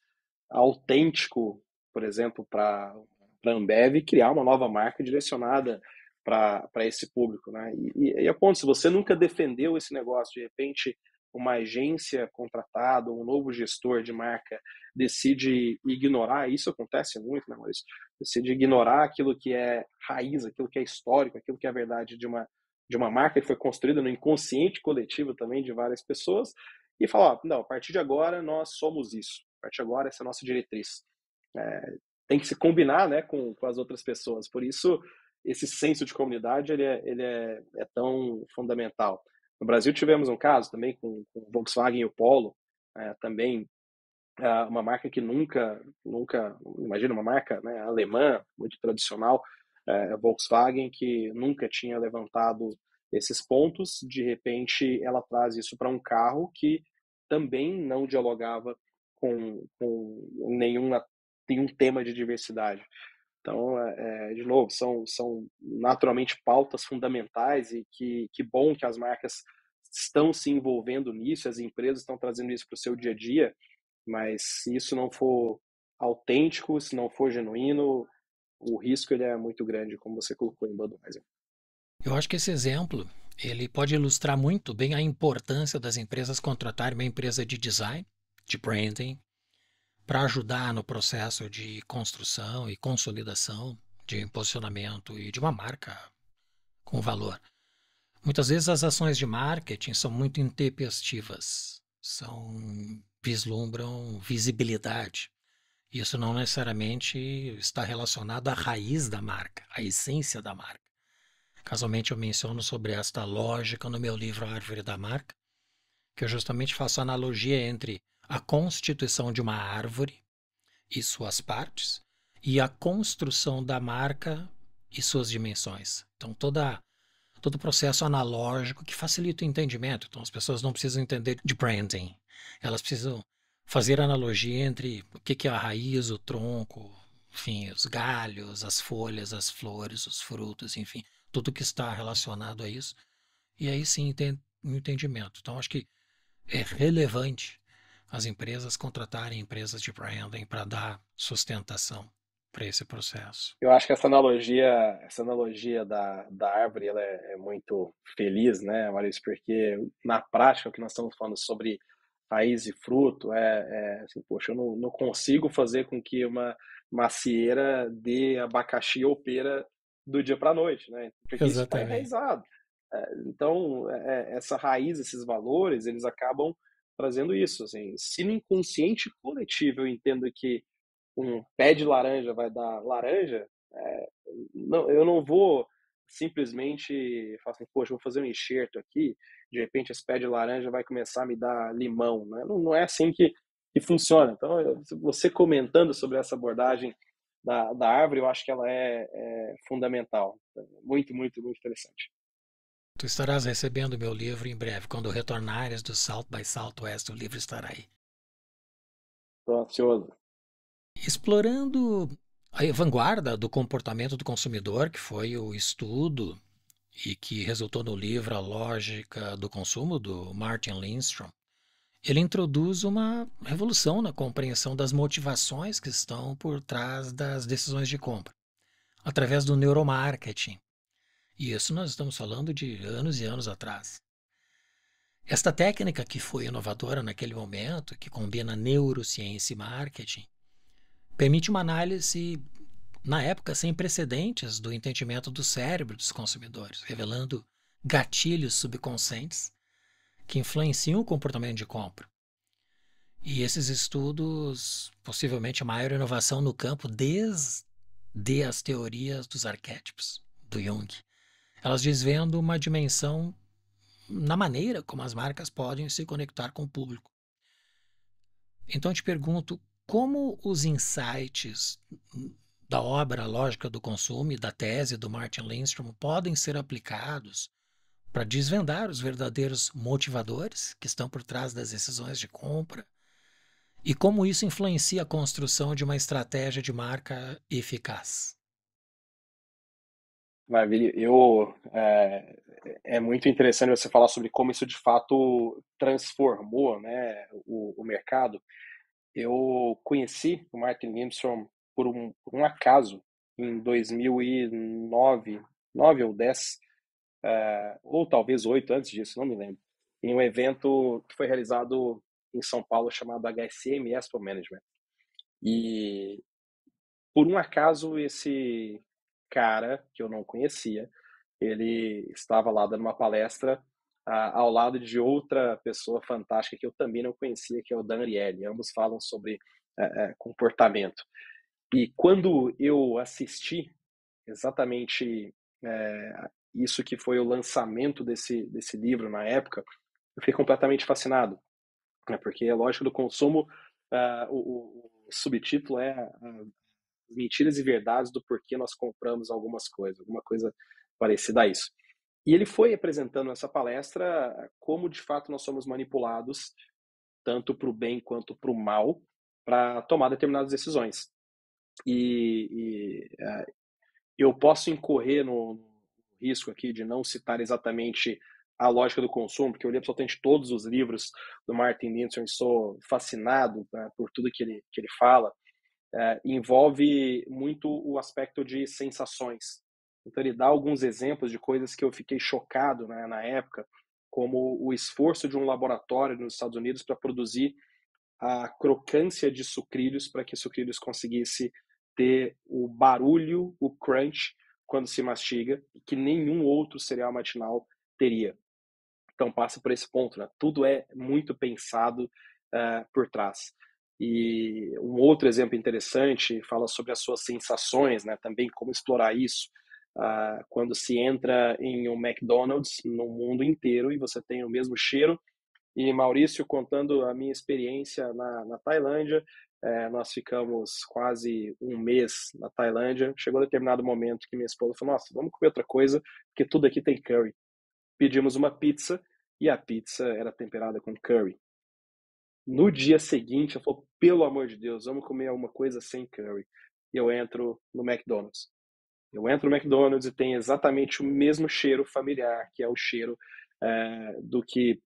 autêntico, por exemplo, para para Ambev criar uma nova marca direcionada para esse público, né? E, e, e a ponto, se você nunca defendeu esse negócio, de repente uma agência contratada, um novo gestor de marca decide ignorar, isso acontece muito, né, Maurício? Decide ignorar aquilo que é raiz, aquilo que é histórico, aquilo que é a verdade de uma, de uma marca que foi construída no inconsciente coletivo também de várias pessoas, e falar, ó, não, a partir de agora nós somos isso, a partir de agora essa é a nossa diretriz. É, tem que se combinar né, com, com as outras pessoas, por isso esse senso de comunidade ele é, ele é, é tão fundamental. No Brasil tivemos um caso também com, com o Volkswagen e o Polo, é, também uh, uma marca que nunca, nunca, imagina uma marca né, alemã, muito tradicional, uh, Volkswagen, que nunca tinha levantado esses pontos, de repente ela traz isso para um carro que também não dialogava com, com nenhum, nenhum tema de diversidade. Então, é, de novo, são, são naturalmente pautas fundamentais e que, que bom que as marcas estão se envolvendo nisso, as empresas estão trazendo isso para o seu dia a dia, mas se isso não for autêntico, se não for genuíno, o risco ele é muito grande, como você colocou em Budweiser. Eu acho que esse exemplo ele pode ilustrar muito bem a importância das empresas contratarem uma empresa de design, de branding, para ajudar no processo de construção e consolidação de posicionamento e de uma marca com valor. Muitas vezes as ações de marketing são muito intempestivas, são vislumbram visibilidade. Isso não necessariamente está relacionado à raiz da marca, à essência da marca. Casualmente eu menciono sobre esta lógica no meu livro Árvore da Marca, que eu justamente faço analogia entre a constituição de uma árvore e suas partes e a construção da marca e suas dimensões. Então toda todo o processo analógico que facilita o entendimento. Então as pessoas não precisam entender de branding. Elas precisam fazer analogia entre o que é a raiz, o tronco, enfim, os galhos, as folhas, as flores, os frutos, enfim, tudo que está relacionado a isso. E aí sim tem um entendimento. Então acho que é relevante as empresas contratarem empresas de branding para dar sustentação para esse processo. Eu acho que essa analogia, essa analogia da, da árvore, ela é, é muito feliz, né, Maurício? Porque na prática o que nós estamos falando sobre raiz e fruto é, é assim, poxa, eu não, não consigo fazer com que uma macieira dê abacaxi ou pera do dia para a noite, né? Porque Exatamente. isso está enraizado. É, então, é, essa raiz, esses valores, eles acabam trazendo isso. Assim, se no inconsciente coletivo eu entendo que um pé de laranja vai dar laranja, é, não, eu não vou simplesmente falar assim, poxa, vou fazer um enxerto aqui, de repente esse pé de laranja vai começar a me dar limão. Né? Não, não é assim que, que funciona. Então, você comentando sobre essa abordagem da, da árvore, eu acho que ela é, é fundamental. Muito, muito, muito interessante. Tu estarás recebendo meu livro em breve. Quando retornares do South by Southwest, o livro estará aí. Estou ansioso. Explorando a vanguarda do comportamento do consumidor, que foi o estudo e que resultou no livro A Lógica do Consumo, do Martin Lindstrom, ele introduz uma revolução na compreensão das motivações que estão por trás das decisões de compra, através do neuromarketing, e isso nós estamos falando de anos e anos atrás. Esta técnica que foi inovadora naquele momento, que combina neurociência e marketing, permite uma análise, na época, sem precedentes do entendimento do cérebro dos consumidores, revelando gatilhos subconscientes que influenciam o comportamento de compra. E esses estudos, possivelmente a maior inovação no campo desde as teorias dos arquétipos do Jung. Elas desvendam uma dimensão na maneira como as marcas podem se conectar com o público. Então eu te pergunto, como os insights da obra Lógica do Consumo e da tese do Martin Lindstrom podem ser aplicados para desvendar os verdadeiros motivadores que estão por trás das decisões de compra e como isso influencia a construção de uma estratégia de marca eficaz? Maravilha. Eu, é, é, muito interessante você falar sobre como isso de fato transformou né, o, o mercado. Eu conheci o Martin Lindstrom por um, por um acaso em 2009, 9 ou 10, é, ou talvez 8 antes disso, não me lembro, em um evento que foi realizado em São Paulo chamado HSM Expo Management. E por um acaso esse cara que eu não conhecia, ele estava lá dando uma palestra uh, ao lado de outra pessoa fantástica que eu também não conhecia, que é o Dan Ariely. Ambos falam sobre uh, uh, comportamento. E quando eu assisti exatamente isso que foi o lançamento desse, desse livro na época, eu fiquei completamente fascinado. Né? Porque a lógica do consumo uh, o, o, subtítulo é uh, Mentiras e Verdades do Porquê Nós Compramos Algumas Coisas, alguma coisa parecida a isso. E ele foi apresentando essa palestra como de fato nós somos manipulados, tanto para o bem quanto para o mal, para tomar determinadas decisões. E, e uh, eu posso incorrer no, risco aqui de não citar exatamente a lógica do consumo, porque eu li absolutamente todos os livros do Martin Lindstrom e sou fascinado né, por tudo que ele, que ele fala, é, envolve muito o aspecto de sensações. Então ele dá alguns exemplos de coisas que eu fiquei chocado né, na época, como o esforço de um laboratório nos Estados Unidos para produzir a crocância de sucrilhos para que sucrilhos conseguisse ter o barulho, o crunch quando se mastiga, que nenhum outro cereal matinal teria. Então passa por esse ponto, né? Tudo é muito pensado uh, por trás. E um outro exemplo interessante fala sobre as suas sensações, né? Também como explorar isso. Uh, quando se entra em um McDonald's no mundo inteiro e você tem o mesmo cheiro. E Maurício, contando a minha experiência na, na Tailândia, é, nós ficamos quase um mês na Tailândia. Chegou um determinado momento que minha esposa falou: Nossa, vamos comer outra coisa, porque tudo aqui tem curry pedimos uma pizza e a pizza era temperada com curry. No dia seguinte, eu falei, pelo amor de Deus, vamos comer alguma coisa sem curry. E eu entro no McDonald's. Eu entro no McDonald's e tem exatamente o mesmo cheiro familiar, que é o cheiro é, do que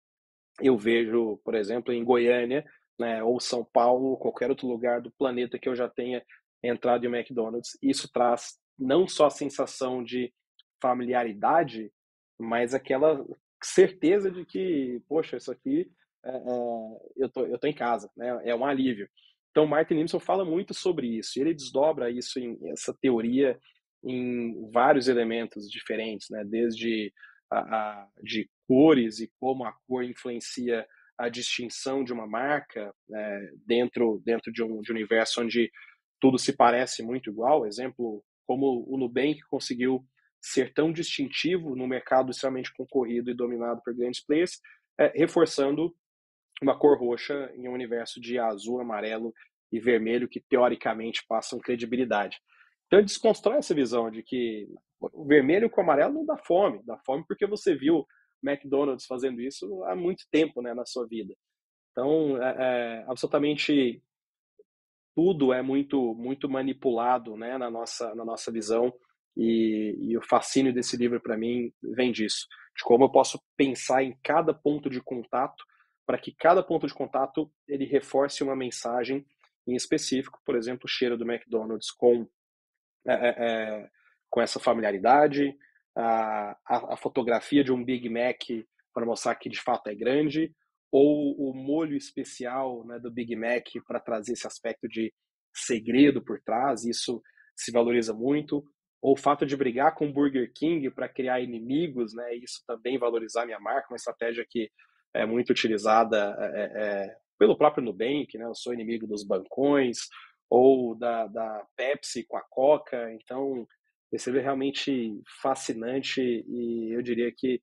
eu vejo, por exemplo, em Goiânia, né, ou São Paulo, ou qualquer outro lugar do planeta que eu já tenha entrado em um McDonald's. Isso traz não só a sensação de familiaridade, mas aquela certeza de que, poxa, isso aqui é, é, eu, tô, eu tô em casa, né? É um alívio. Então, Martin Niemsen fala muito sobre isso. Ele desdobra isso em essa teoria em vários elementos diferentes, né? Desde a, a, de cores e como a cor influencia a distinção de uma marca né? dentro dentro de um, de um universo onde tudo se parece muito igual. Exemplo, como o Nubank conseguiu ser tão distintivo no mercado extremamente concorrido e dominado por grandes players, é, reforçando uma cor roxa em um universo de azul, amarelo e vermelho que teoricamente passam credibilidade. Então ele desconstrói essa visão de que o vermelho com o amarelo não dá fome, dá fome porque você viu McDonald's fazendo isso há muito tempo né, na sua vida. Então, é, é, absolutamente tudo é muito muito manipulado né, na, nossa, na nossa visão e, e o fascínio desse livro para mim vem disso, de como eu posso pensar em cada ponto de contato para que cada ponto de contato ele reforce uma mensagem em específico, por exemplo, o cheiro do McDonald's com é, é, é com essa familiaridade, a, a, fotografia de um Big Mac para mostrar que de fato é grande, ou o molho especial né, do Big Mac para trazer esse aspecto de segredo por trás, isso se valoriza muito, ou o fato de brigar com o Burger King para criar inimigos, né? Isso também valorizar minha marca, uma estratégia que é muito utilizada é, é, é, pelo próprio Nubank, né? Eu sou inimigo dos bancões ou da, da Pepsi com a Coca, então esse livro é realmente fascinante e eu diria que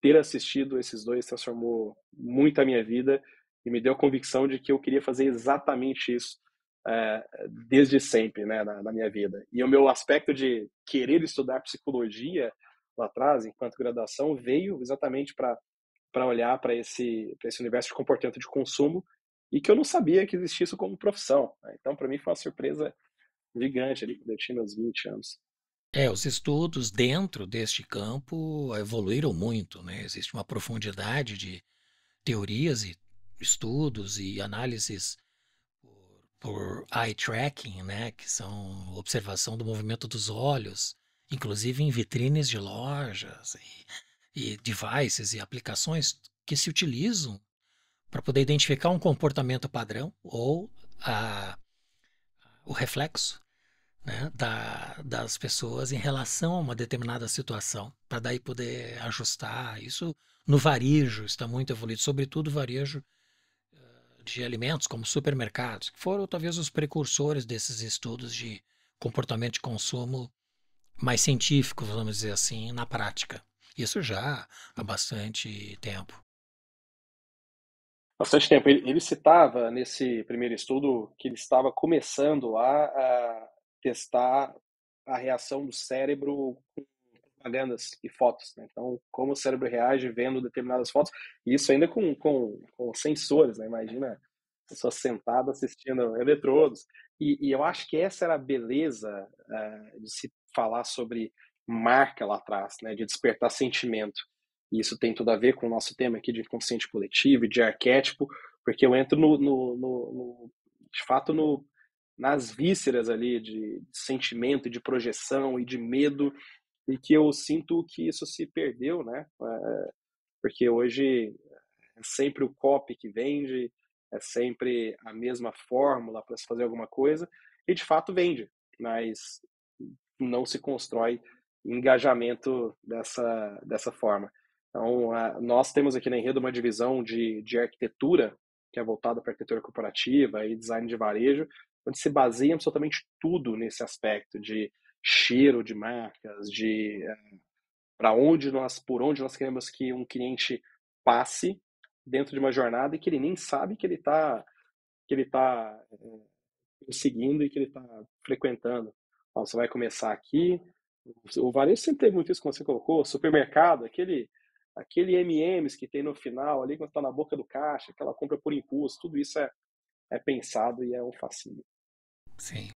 ter assistido esses dois transformou muito a minha vida e me deu a convicção de que eu queria fazer exatamente isso é, desde sempre né, na, na, minha vida. E o meu aspecto de querer estudar psicologia lá atrás, enquanto graduação, veio exatamente para olhar para esse, esse universo de comportamento de consumo e que eu não sabia que existia isso como profissão. Né? Então, para mim, foi uma surpresa gigante ali quando eu tinha meus 20 anos. É, os estudos dentro deste campo evoluíram muito, né? Existe uma profundidade de teorias e estudos e análises por eye tracking, né, que são observação do movimento dos olhos, inclusive em vitrines de lojas e, e devices e aplicações que se utilizam para poder identificar um comportamento padrão ou a, o reflexo né, da, das pessoas em relação a uma determinada situação, para daí poder ajustar. Isso no varejo está muito evoluído, sobretudo varejo de alimentos, como supermercados, que foram talvez os precursores desses estudos de comportamento de consumo mais científicos, vamos dizer assim, na prática. Isso já há bastante tempo. Bastante tempo. Ele, ele citava nesse primeiro estudo que ele estava começando a, a testar a reação do cérebro com propagandas e fotos. Né? Então, como o cérebro reage vendo determinadas fotos, e isso ainda com, com, com sensores, né? Imagina pessoa sentada assistindo eletrodos. E, e, eu acho que essa era a beleza uh, de se falar sobre marca lá atrás, né? De despertar sentimento. E isso tem tudo a ver com o nosso tema aqui de inconsciente coletivo e de arquétipo, porque eu entro no, no, no, no de fato no, nas vísceras ali de, sentimento, de projeção e de medo, e que eu sinto que isso se perdeu, né? É, porque hoje é sempre o copy que vende, é sempre a mesma fórmula para se fazer alguma coisa, e de fato vende, mas não se constrói engajamento dessa, dessa forma. Então, a, nós temos aqui na Enredo uma divisão de, de arquitetura, que é voltada para arquitetura corporativa e design de varejo, onde se baseia absolutamente tudo nesse aspecto de cheiro de marcas, de é, para onde nós, por onde nós queremos que um cliente passe dentro de uma jornada e que ele nem sabe que ele está que ele está é, seguindo e que ele está frequentando. Você vai começar aqui. O varejo sempre teve muito isso, como você colocou, supermercado, aquele aquele M&M's que tem no final ali quando está na boca do caixa, aquela compra por impulso, tudo isso é, é pensado e é um fascínio. Sim.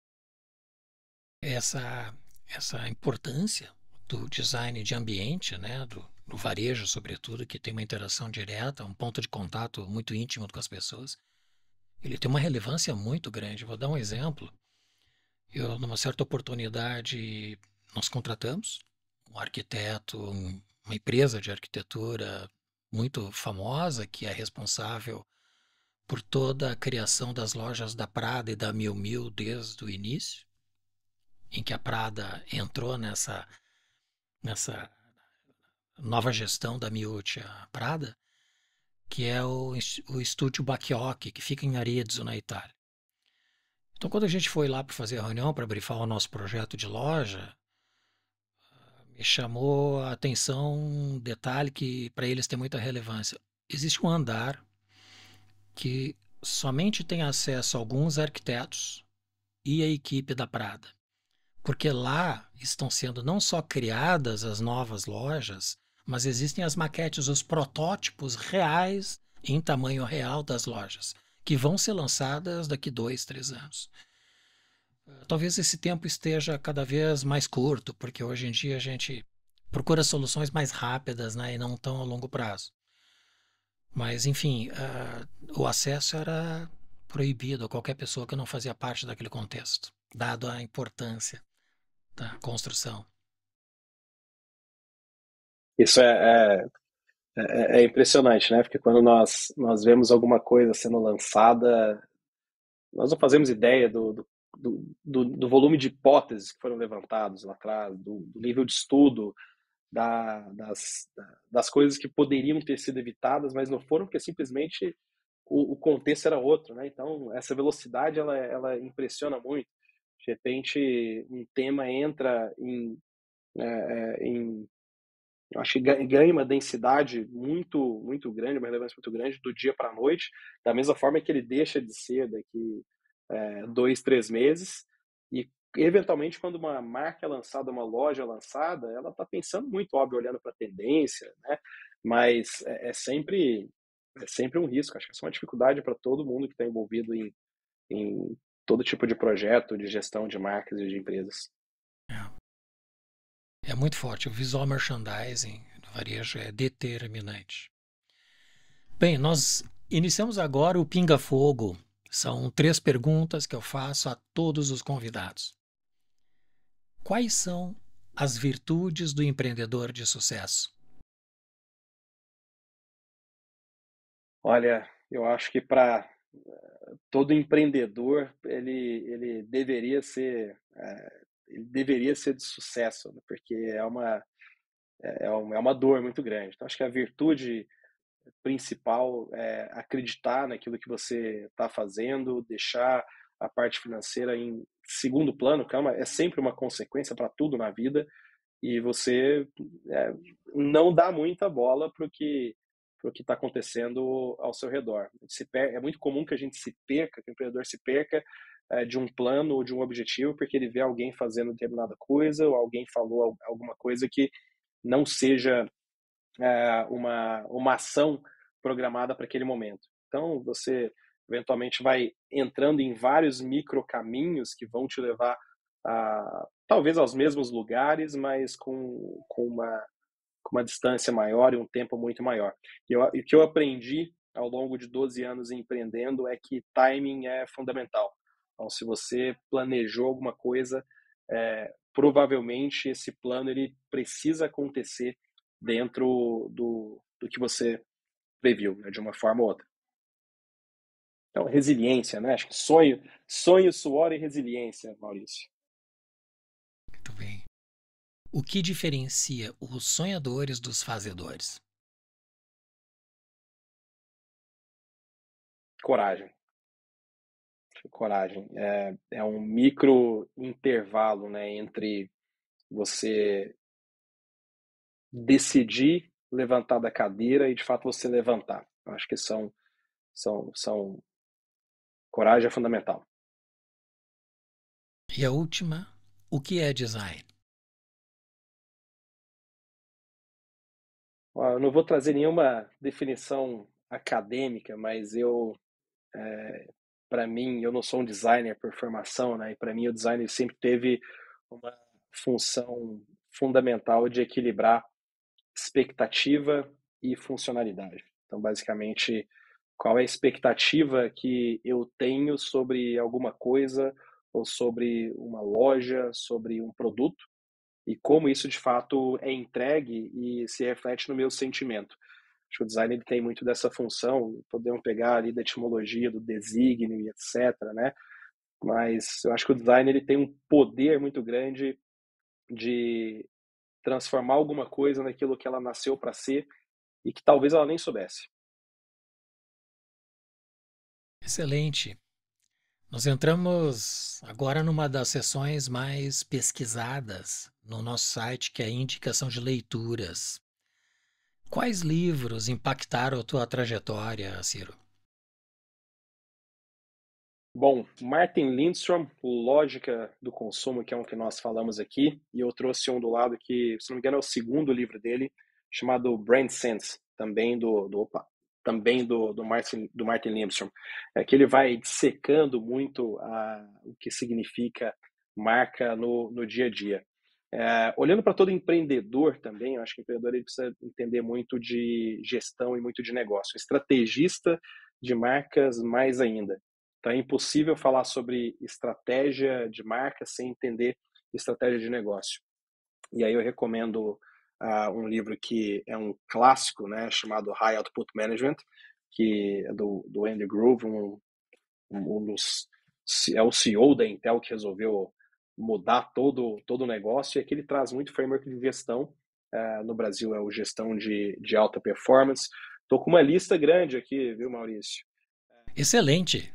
Essa, essa importância do design de ambiente, né, do, do varejo, sobretudo, que tem uma interação direta, um ponto de contato muito íntimo com as pessoas, ele tem uma relevância muito grande. Vou dar um exemplo. Eu, numa certa oportunidade, nós contratamos um arquiteto, um, uma empresa de arquitetura muito famosa que é responsável por toda a criação das lojas da Prada e da Mil Mil desde o início, em que a Prada entrou nessa nessa nova gestão da Miuccia Prada, que é o, o estúdio Bacchiocchi, que fica em Arezzo, na Itália. Então, quando a gente foi lá para fazer a reunião, para brifar o nosso projeto de loja, me chamou a atenção um detalhe que para eles tem muita relevância. Existe um andar que somente tem acesso alguns arquitetos e a equipe da Prada. Porque lá estão sendo não só criadas as novas lojas, mas existem as maquetes, os protótipos reais em tamanho real das lojas, que vão ser lançadas daqui dois, três anos. Talvez esse tempo esteja cada vez mais curto, porque hoje em dia a gente procura soluções mais rápidas né, e não tão a longo prazo. Mas, enfim, o acesso era proibido a qualquer pessoa que não fazia parte daquele contexto, dado a importância da construção. Isso é, é, é, é impressionante, né? Porque quando nós, nós vemos alguma coisa sendo lançada, nós não fazemos ideia do, do do, do, do, volume de hipóteses que foram levantados lá atrás, do, do nível de estudo, da, das, das coisas que poderiam ter sido evitadas, mas não foram, porque simplesmente o, o contexto era outro. Né? Então, essa velocidade ela, ela impressiona muito. De repente, um tema entra em, é, é em acho que ganha uma densidade muito muito grande, uma relevância muito grande do dia para a noite, da mesma forma que ele deixa de ser daqui é, dois, três meses. Eventualmente, quando uma marca é lançada, uma loja é lançada, ela está pensando muito, óbvio, olhando para a tendência, né? mas é, é, sempre, é sempre um risco. Acho que é uma dificuldade para todo mundo que está envolvido em, em todo tipo de projeto de gestão de marcas e de empresas. É, é muito forte. O visual merchandising do varejo é determinante. Bem, nós iniciamos agora o Pinga Fogo são três perguntas que eu faço a todos os convidados. Quais são as virtudes do empreendedor de sucesso? Olha, eu acho que para eh, todo empreendedor ele, ele deveria ser é, ele deveria ser de sucesso, né? porque é uma é, é é uma dor muito grande. Então acho que a virtude principal é acreditar naquilo que você está fazendo, deixar a parte financeira em segundo plano, calma, é, sempre uma consequência para tudo na vida, e você é, não dá muita bola para o que para o que está acontecendo ao seu redor. é muito comum que a gente se perca, que o empreendedor se perca é, de um plano ou de um objetivo, porque ele vê alguém fazendo determinada coisa ou alguém falou alguma coisa que não seja é, uma, uma ação programada para aquele momento. Então, você eventualmente vai entrando em vários micro caminhos que vão te levar a, talvez aos mesmos lugares, mas com, com, uma, com uma distância maior e um tempo muito maior. E, eu, o que eu aprendi ao longo de 12 anos empreendendo é que timing é fundamental. Então, se você planejou alguma coisa, é, provavelmente esse plano ele precisa acontecer dentro do, do que você previu, né, de uma forma ou outra. Então, resiliência, né? Acho que sonho, sonho, suor e resiliência, Maurício. Muito bem. O que diferencia os sonhadores dos fazedores? Coragem. Coragem. É, é um micro intervalo né, entre você decidir levantar da cadeira e de fato você levantar. Acho que são, são, são Coragem é fundamental. E a última, o que é design? Eu não vou trazer nenhuma definição acadêmica, mas eu, é, para mim, eu não sou um designer por formação, né? E para mim o design sempre teve uma função fundamental de equilibrar expectativa e funcionalidade. Então, basicamente, qual é a expectativa que eu tenho sobre alguma coisa ou sobre uma loja, sobre um produto e como isso de fato é entregue e se reflete no meu sentimento. Acho que o design ele tem muito dessa função, podemos pegar ali da etimologia, do desígnio e etc, né? Mas eu acho que o design ele tem um poder muito grande de transformar alguma coisa naquilo que ela nasceu para ser e que talvez ela nem soubesse. Excelente. Nós entramos agora numa das sessões mais pesquisadas no nosso site, que é a indicação de leituras. Quais livros impactaram a tua trajetória, Ciro? Bom, Martin Lindstrom, Lógica do Consumo, que é um que nós falamos aqui, e eu trouxe um do lado que, se não me engano, é o segundo livro dele, chamado Brand Sense, também do, do opa, também do, do, Martin, do Martin Lindstrom, é que ele vai dissecando muito a, o que significa marca no, no dia a dia. É, olhando para todo empreendedor também, eu acho que o empreendedor ele precisa entender muito de gestão e muito de negócio. Estrategista de marcas, mais ainda. Então é impossível falar sobre estratégia de marca sem entender estratégia de negócio. E aí eu recomendo uh, um livro que é um clássico, né, chamado High Output Management, que é do, do Andy Grove, um, um dos, é o CEO da Intel que resolveu mudar todo, todo o negócio, e aqui ele traz muito framework de gestão, uh, no Brasil é o gestão de, de alta performance. Estou com uma lista grande aqui, viu, Maurício? Excelente!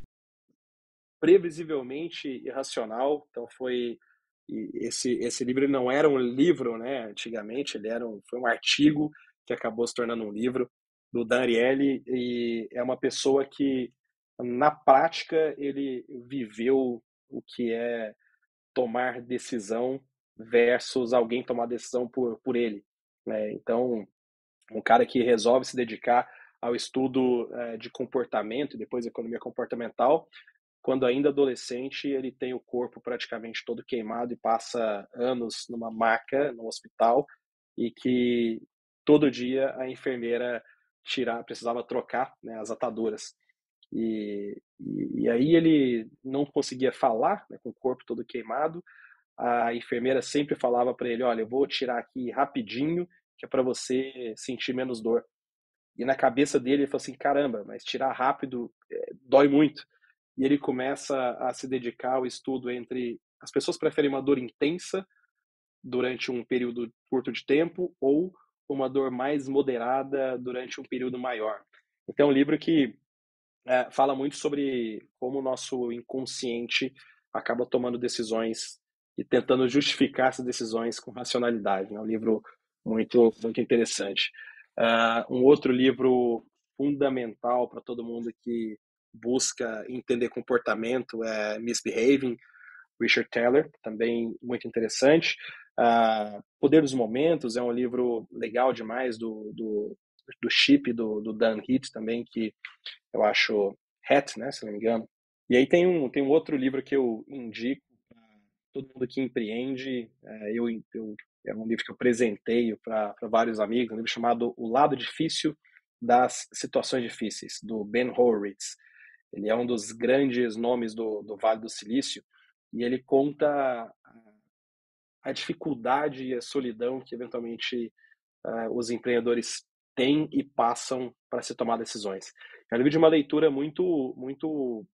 Previsivelmente irracional, então foi e esse, esse livro não era um livro, né? Antigamente, ele era um, foi um artigo que acabou se tornando um livro do Dan Ariely e é uma pessoa que, na prática, ele viveu o que é tomar decisão versus alguém tomar decisão por, por ele. Né? Então, um cara que resolve se dedicar ao estudo é, de comportamento e depois economia comportamental quando ainda adolescente, ele tem o corpo praticamente todo queimado e passa anos numa maca no hospital e que todo dia a enfermeira tirar, precisava trocar né, as ataduras. E, e, e, aí ele não conseguia falar, né, com o corpo todo queimado. A enfermeira sempre falava para ele: Olha, eu vou tirar aqui rapidinho, que é para você sentir menos dor. E na cabeça dele ele falou assim: Caramba, mas tirar rápido é, dói muito e ele começa a se dedicar ao estudo entre as pessoas preferem uma dor intensa durante um período curto de tempo ou uma dor mais moderada durante um período maior. Então, é um livro que é, fala muito sobre como o nosso inconsciente acaba tomando decisões e tentando justificar essas decisões com racionalidade. É um livro muito, muito interessante. Uh, um outro livro fundamental para todo mundo que busca entender comportamento é Misbehaving, Richard Taylor, também muito interessante. Uh, Poder dos Momentos é um livro legal demais do, do, do Chip, do, do Dan Heath também, que eu acho Hat, né, se não me engano. E aí tem um, tem um outro livro que eu indico para todo mundo que empreende. É, eu, eu, é um livro que eu presenteio para vários amigos, um livro chamado O Lado Difícil das Situações Difíceis, do Ben Horowitz. Ele é um dos grandes nomes do, do Vale do Silício e ele conta a dificuldade e a solidão que eventualmente uh, os empreendedores têm e passam para se tomar decisões. É um livro de uma leitura muito, muito,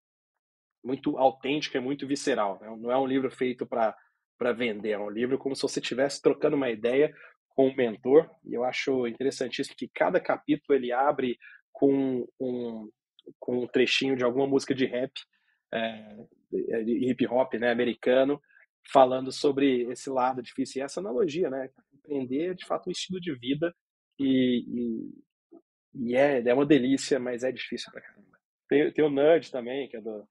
muito autêntica e muito visceral. Né? Não é um livro feito para para vender, é um livro como se você estivesse trocando uma ideia com um mentor. E eu acho interessantíssimo que cada capítulo ele abre com um, com um trechinho de alguma música de rap, é, de hip hop, né, americano, falando sobre esse lado difícil e essa analogia, né? Empreender é de fato um estilo de vida e, e, e é, é uma delícia, mas é difícil pra caramba. Tem, tem o Nudge também, que é do.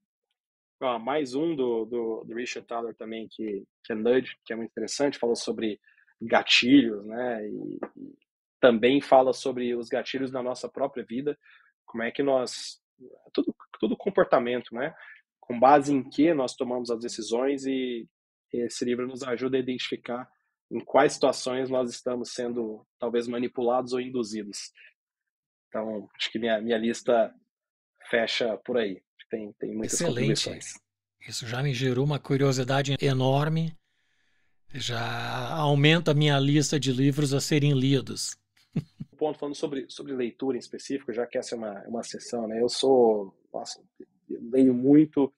Ó, mais um do, do, do Richard Thaler também, que, que é Nudge, que é muito interessante, falou sobre gatilhos, né? E, e também fala sobre os gatilhos na nossa própria vida, como é que nós. Tudo, tudo comportamento, né? Com base em que nós tomamos as decisões e esse livro nos ajuda a identificar em quais situações nós estamos sendo talvez manipulados ou induzidos. Então, acho que minha, minha lista fecha por aí. Tem, tem muitas Excelente. Isso já me gerou uma curiosidade enorme. Já aumenta a minha lista de livros a serem lidos. Ponto falando sobre, sobre leitura em específico, já que essa é uma, uma sessão, né? Eu sou, nossa, eu leio muito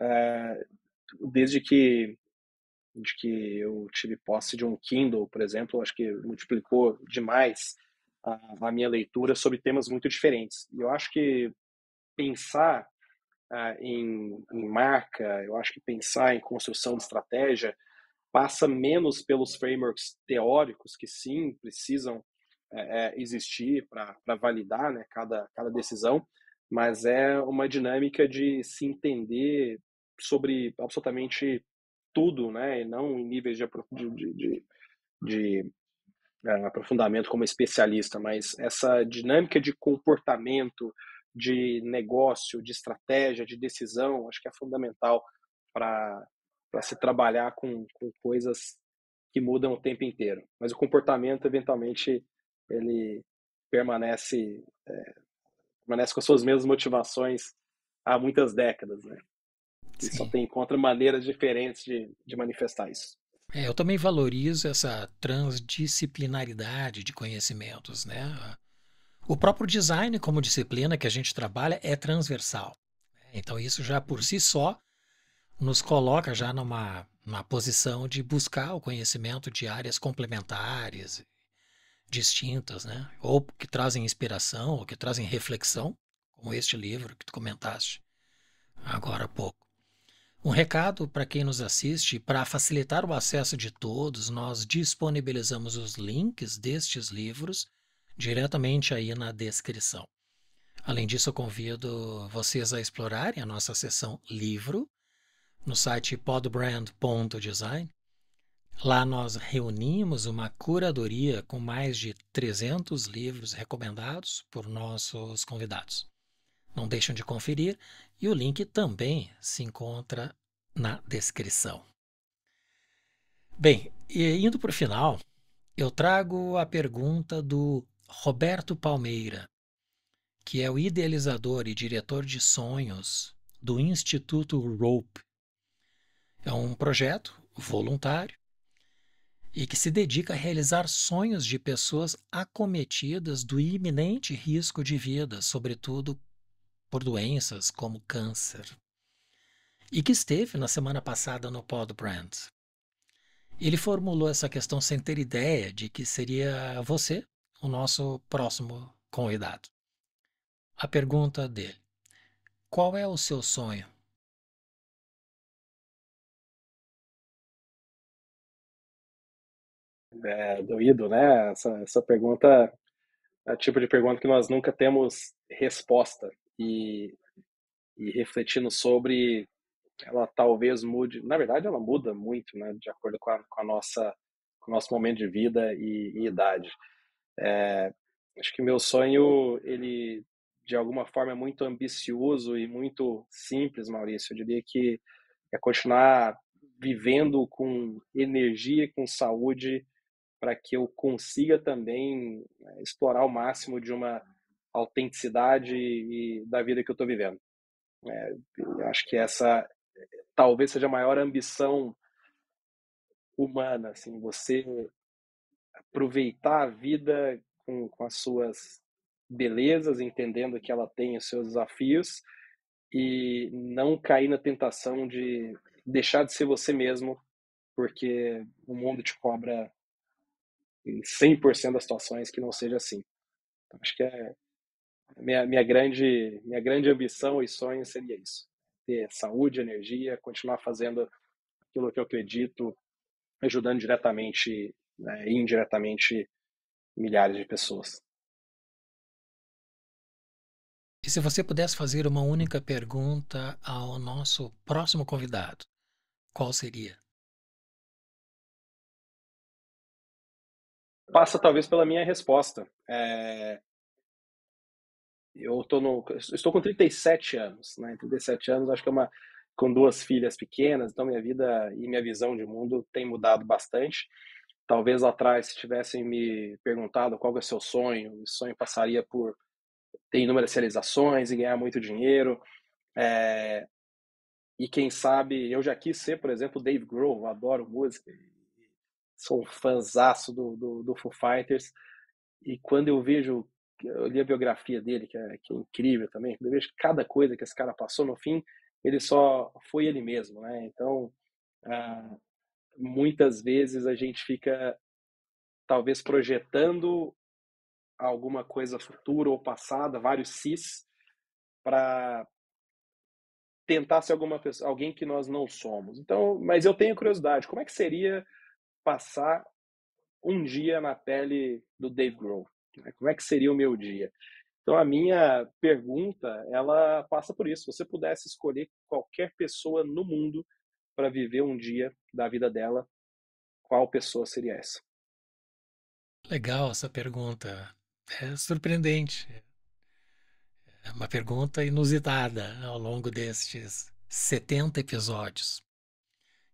é, desde que de que eu tive posse de um Kindle, por exemplo, acho que multiplicou demais a, a minha leitura sobre temas muito diferentes. E eu acho que pensar uh, em, em, marca, eu acho que pensar em construção de estratégia passa menos pelos frameworks teóricos que sim precisam é, existir para validar né, cada, cada decisão, mas é uma dinâmica de se entender sobre absolutamente tudo, né, e não em níveis de, de, de, de uh, aprofundamento como especialista, mas essa dinâmica de comportamento, de negócio, de estratégia, de decisão, acho que é fundamental para se trabalhar com, com coisas que mudam o tempo inteiro. Mas o comportamento, eventualmente, ele permanece, é, permanece com as suas mesmas motivações há muitas décadas, né? E só tem encontra maneiras diferentes de, de manifestar isso. É, eu também valorizo essa transdisciplinaridade de conhecimentos, né? O próprio design como disciplina que a gente trabalha é transversal. Então isso já por si só nos coloca já numa, numa posição de buscar o conhecimento de áreas complementares, distintas, né? Ou que trazem inspiração, ou que trazem reflexão, como este livro que tu comentaste agora há pouco. Um recado para quem nos assiste: para facilitar o acesso de todos, nós disponibilizamos os links destes livros diretamente aí na descrição. Além disso, eu convido vocês a explorarem a nossa seção livro no site podbrand.design. Lá nós reunimos uma curadoria com mais de 300 livros recomendados por nossos convidados. Não deixem de conferir e o link também se encontra na descrição. Bem, indo para o final, eu trago a pergunta do Roberto Palmeira, que é o idealizador e diretor de sonhos do Instituto Rope. É um projeto voluntário e que se dedica a realizar sonhos de pessoas acometidas do iminente risco de vida, sobretudo por doenças como câncer, e que esteve na semana passada no Pod Brand. Ele formulou essa questão sem ter ideia de que seria você o nosso próximo convidado. A pergunta dele: Qual é o seu sonho? É doído, né? Essa, essa pergunta é o tipo de pergunta que nós nunca temos resposta e, e refletindo sobre ela talvez mude, na verdade ela muda muito, né, de acordo com a, com a nossa com o nosso momento de vida e, e idade. É, acho que meu sonho ele de alguma forma é muito ambicioso e muito simples, Maurício. Eu diria que é continuar vivendo com energia com saúde para que eu consiga também né, explorar o máximo de uma autenticidade e da vida que eu estou vivendo. É, acho que essa talvez seja a maior ambição humana, assim, você aproveitar a vida com, com as suas belezas, entendendo que ela tem os seus desafios e não cair na tentação de deixar de ser você mesmo, porque o mundo te cobra em 100% das situações que não seja assim. Então, acho que é minha, minha grande minha grande ambição e sonho seria isso: ter saúde, energia, continuar fazendo aquilo que eu acredito, ajudando diretamente né, e indiretamente milhares de pessoas. E se você pudesse fazer uma única pergunta ao nosso próximo convidado, qual seria? Passa talvez pela minha resposta. É... Eu tô no... estou com 37 anos, né? 37 anos, acho que é uma com duas filhas pequenas, então minha vida e minha visão de mundo tem mudado bastante. Talvez lá atrás, se tivessem me perguntado qual é o seu sonho, o sonho passaria por ter inúmeras realizações e ganhar muito dinheiro. É... E quem sabe, eu já quis ser, por exemplo, Dave Grohl, adoro música, sou um fãzaço do, do, do Foo Fighters. E quando eu vejo, eu li a biografia dele, que é, que é incrível também, eu vejo cada coisa que esse cara passou, no fim, ele só foi ele mesmo, né? Então, ah, muitas vezes a gente fica talvez projetando alguma coisa futura ou passada, vários cis, para tentar ser alguma pessoa, alguém que nós não somos. Então, mas eu tenho curiosidade, como é que seria passar um dia na pele do Dave Grohl? Né? Como é que seria o meu dia? Então a minha pergunta, ela passa por isso. Se você pudesse escolher qualquer pessoa no mundo para viver um dia da vida dela, qual pessoa seria essa? Legal essa pergunta. É surpreendente. É uma pergunta inusitada ao longo destes 70 episódios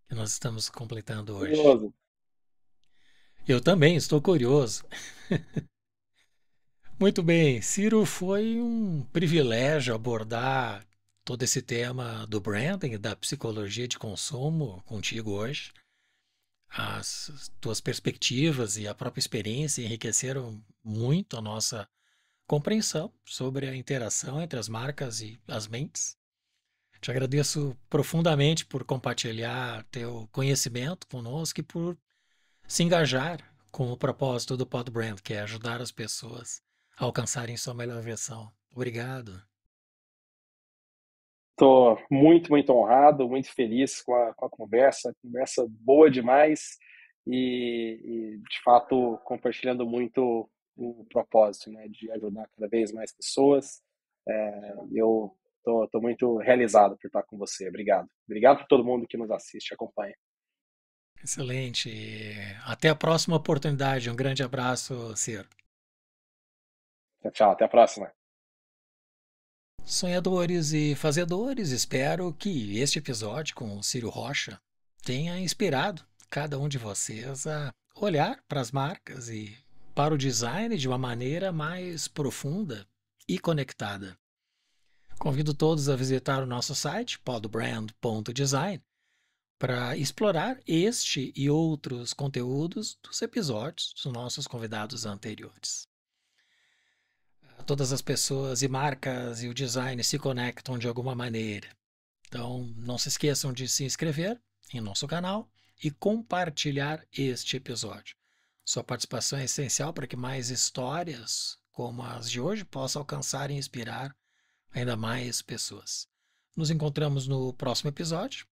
que nós estamos completando hoje. Curioso. Eu também estou curioso. *laughs* Muito bem, Ciro, foi um privilégio abordar todo esse tema do branding, da psicologia de consumo contigo hoje. As tuas perspectivas e a própria experiência enriqueceram muito a nossa compreensão sobre a interação entre as marcas e as mentes. Te agradeço profundamente por compartilhar teu conhecimento conosco e por se engajar com o propósito do Pod Brand, que é ajudar as pessoas alcançarem sua melhor versão. Obrigado. Estou muito, muito honrado, muito feliz com a, com a conversa, conversa boa demais e, e, de fato, compartilhando muito o propósito né, de ajudar cada vez mais pessoas. É, eu estou muito realizado por estar com você. Obrigado. Obrigado por todo mundo que nos assiste e acompanha. Excelente. Até a próxima oportunidade. Um grande abraço, Ciro. Tchau, até a próxima. Sonhadores e fazedores, espero que este episódio com o Ciro Rocha tenha inspirado cada um de vocês a olhar para as marcas e para o design de uma maneira mais profunda e conectada. Convido todos a visitar o nosso site podbrand.design para explorar este e outros conteúdos dos episódios dos nossos convidados anteriores todas as pessoas e marcas e o design se conectam de alguma maneira. Então, não se esqueçam de se inscrever em nosso canal e compartilhar este episódio. Sua participação é essencial para que mais histórias como as de hoje possam alcançar e inspirar ainda mais pessoas. Nos encontramos no próximo episódio,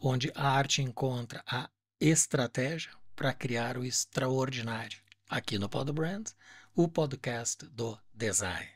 onde a arte encontra a estratégia para criar o extraordinário. Aqui no Pod Brand, o podcast do design.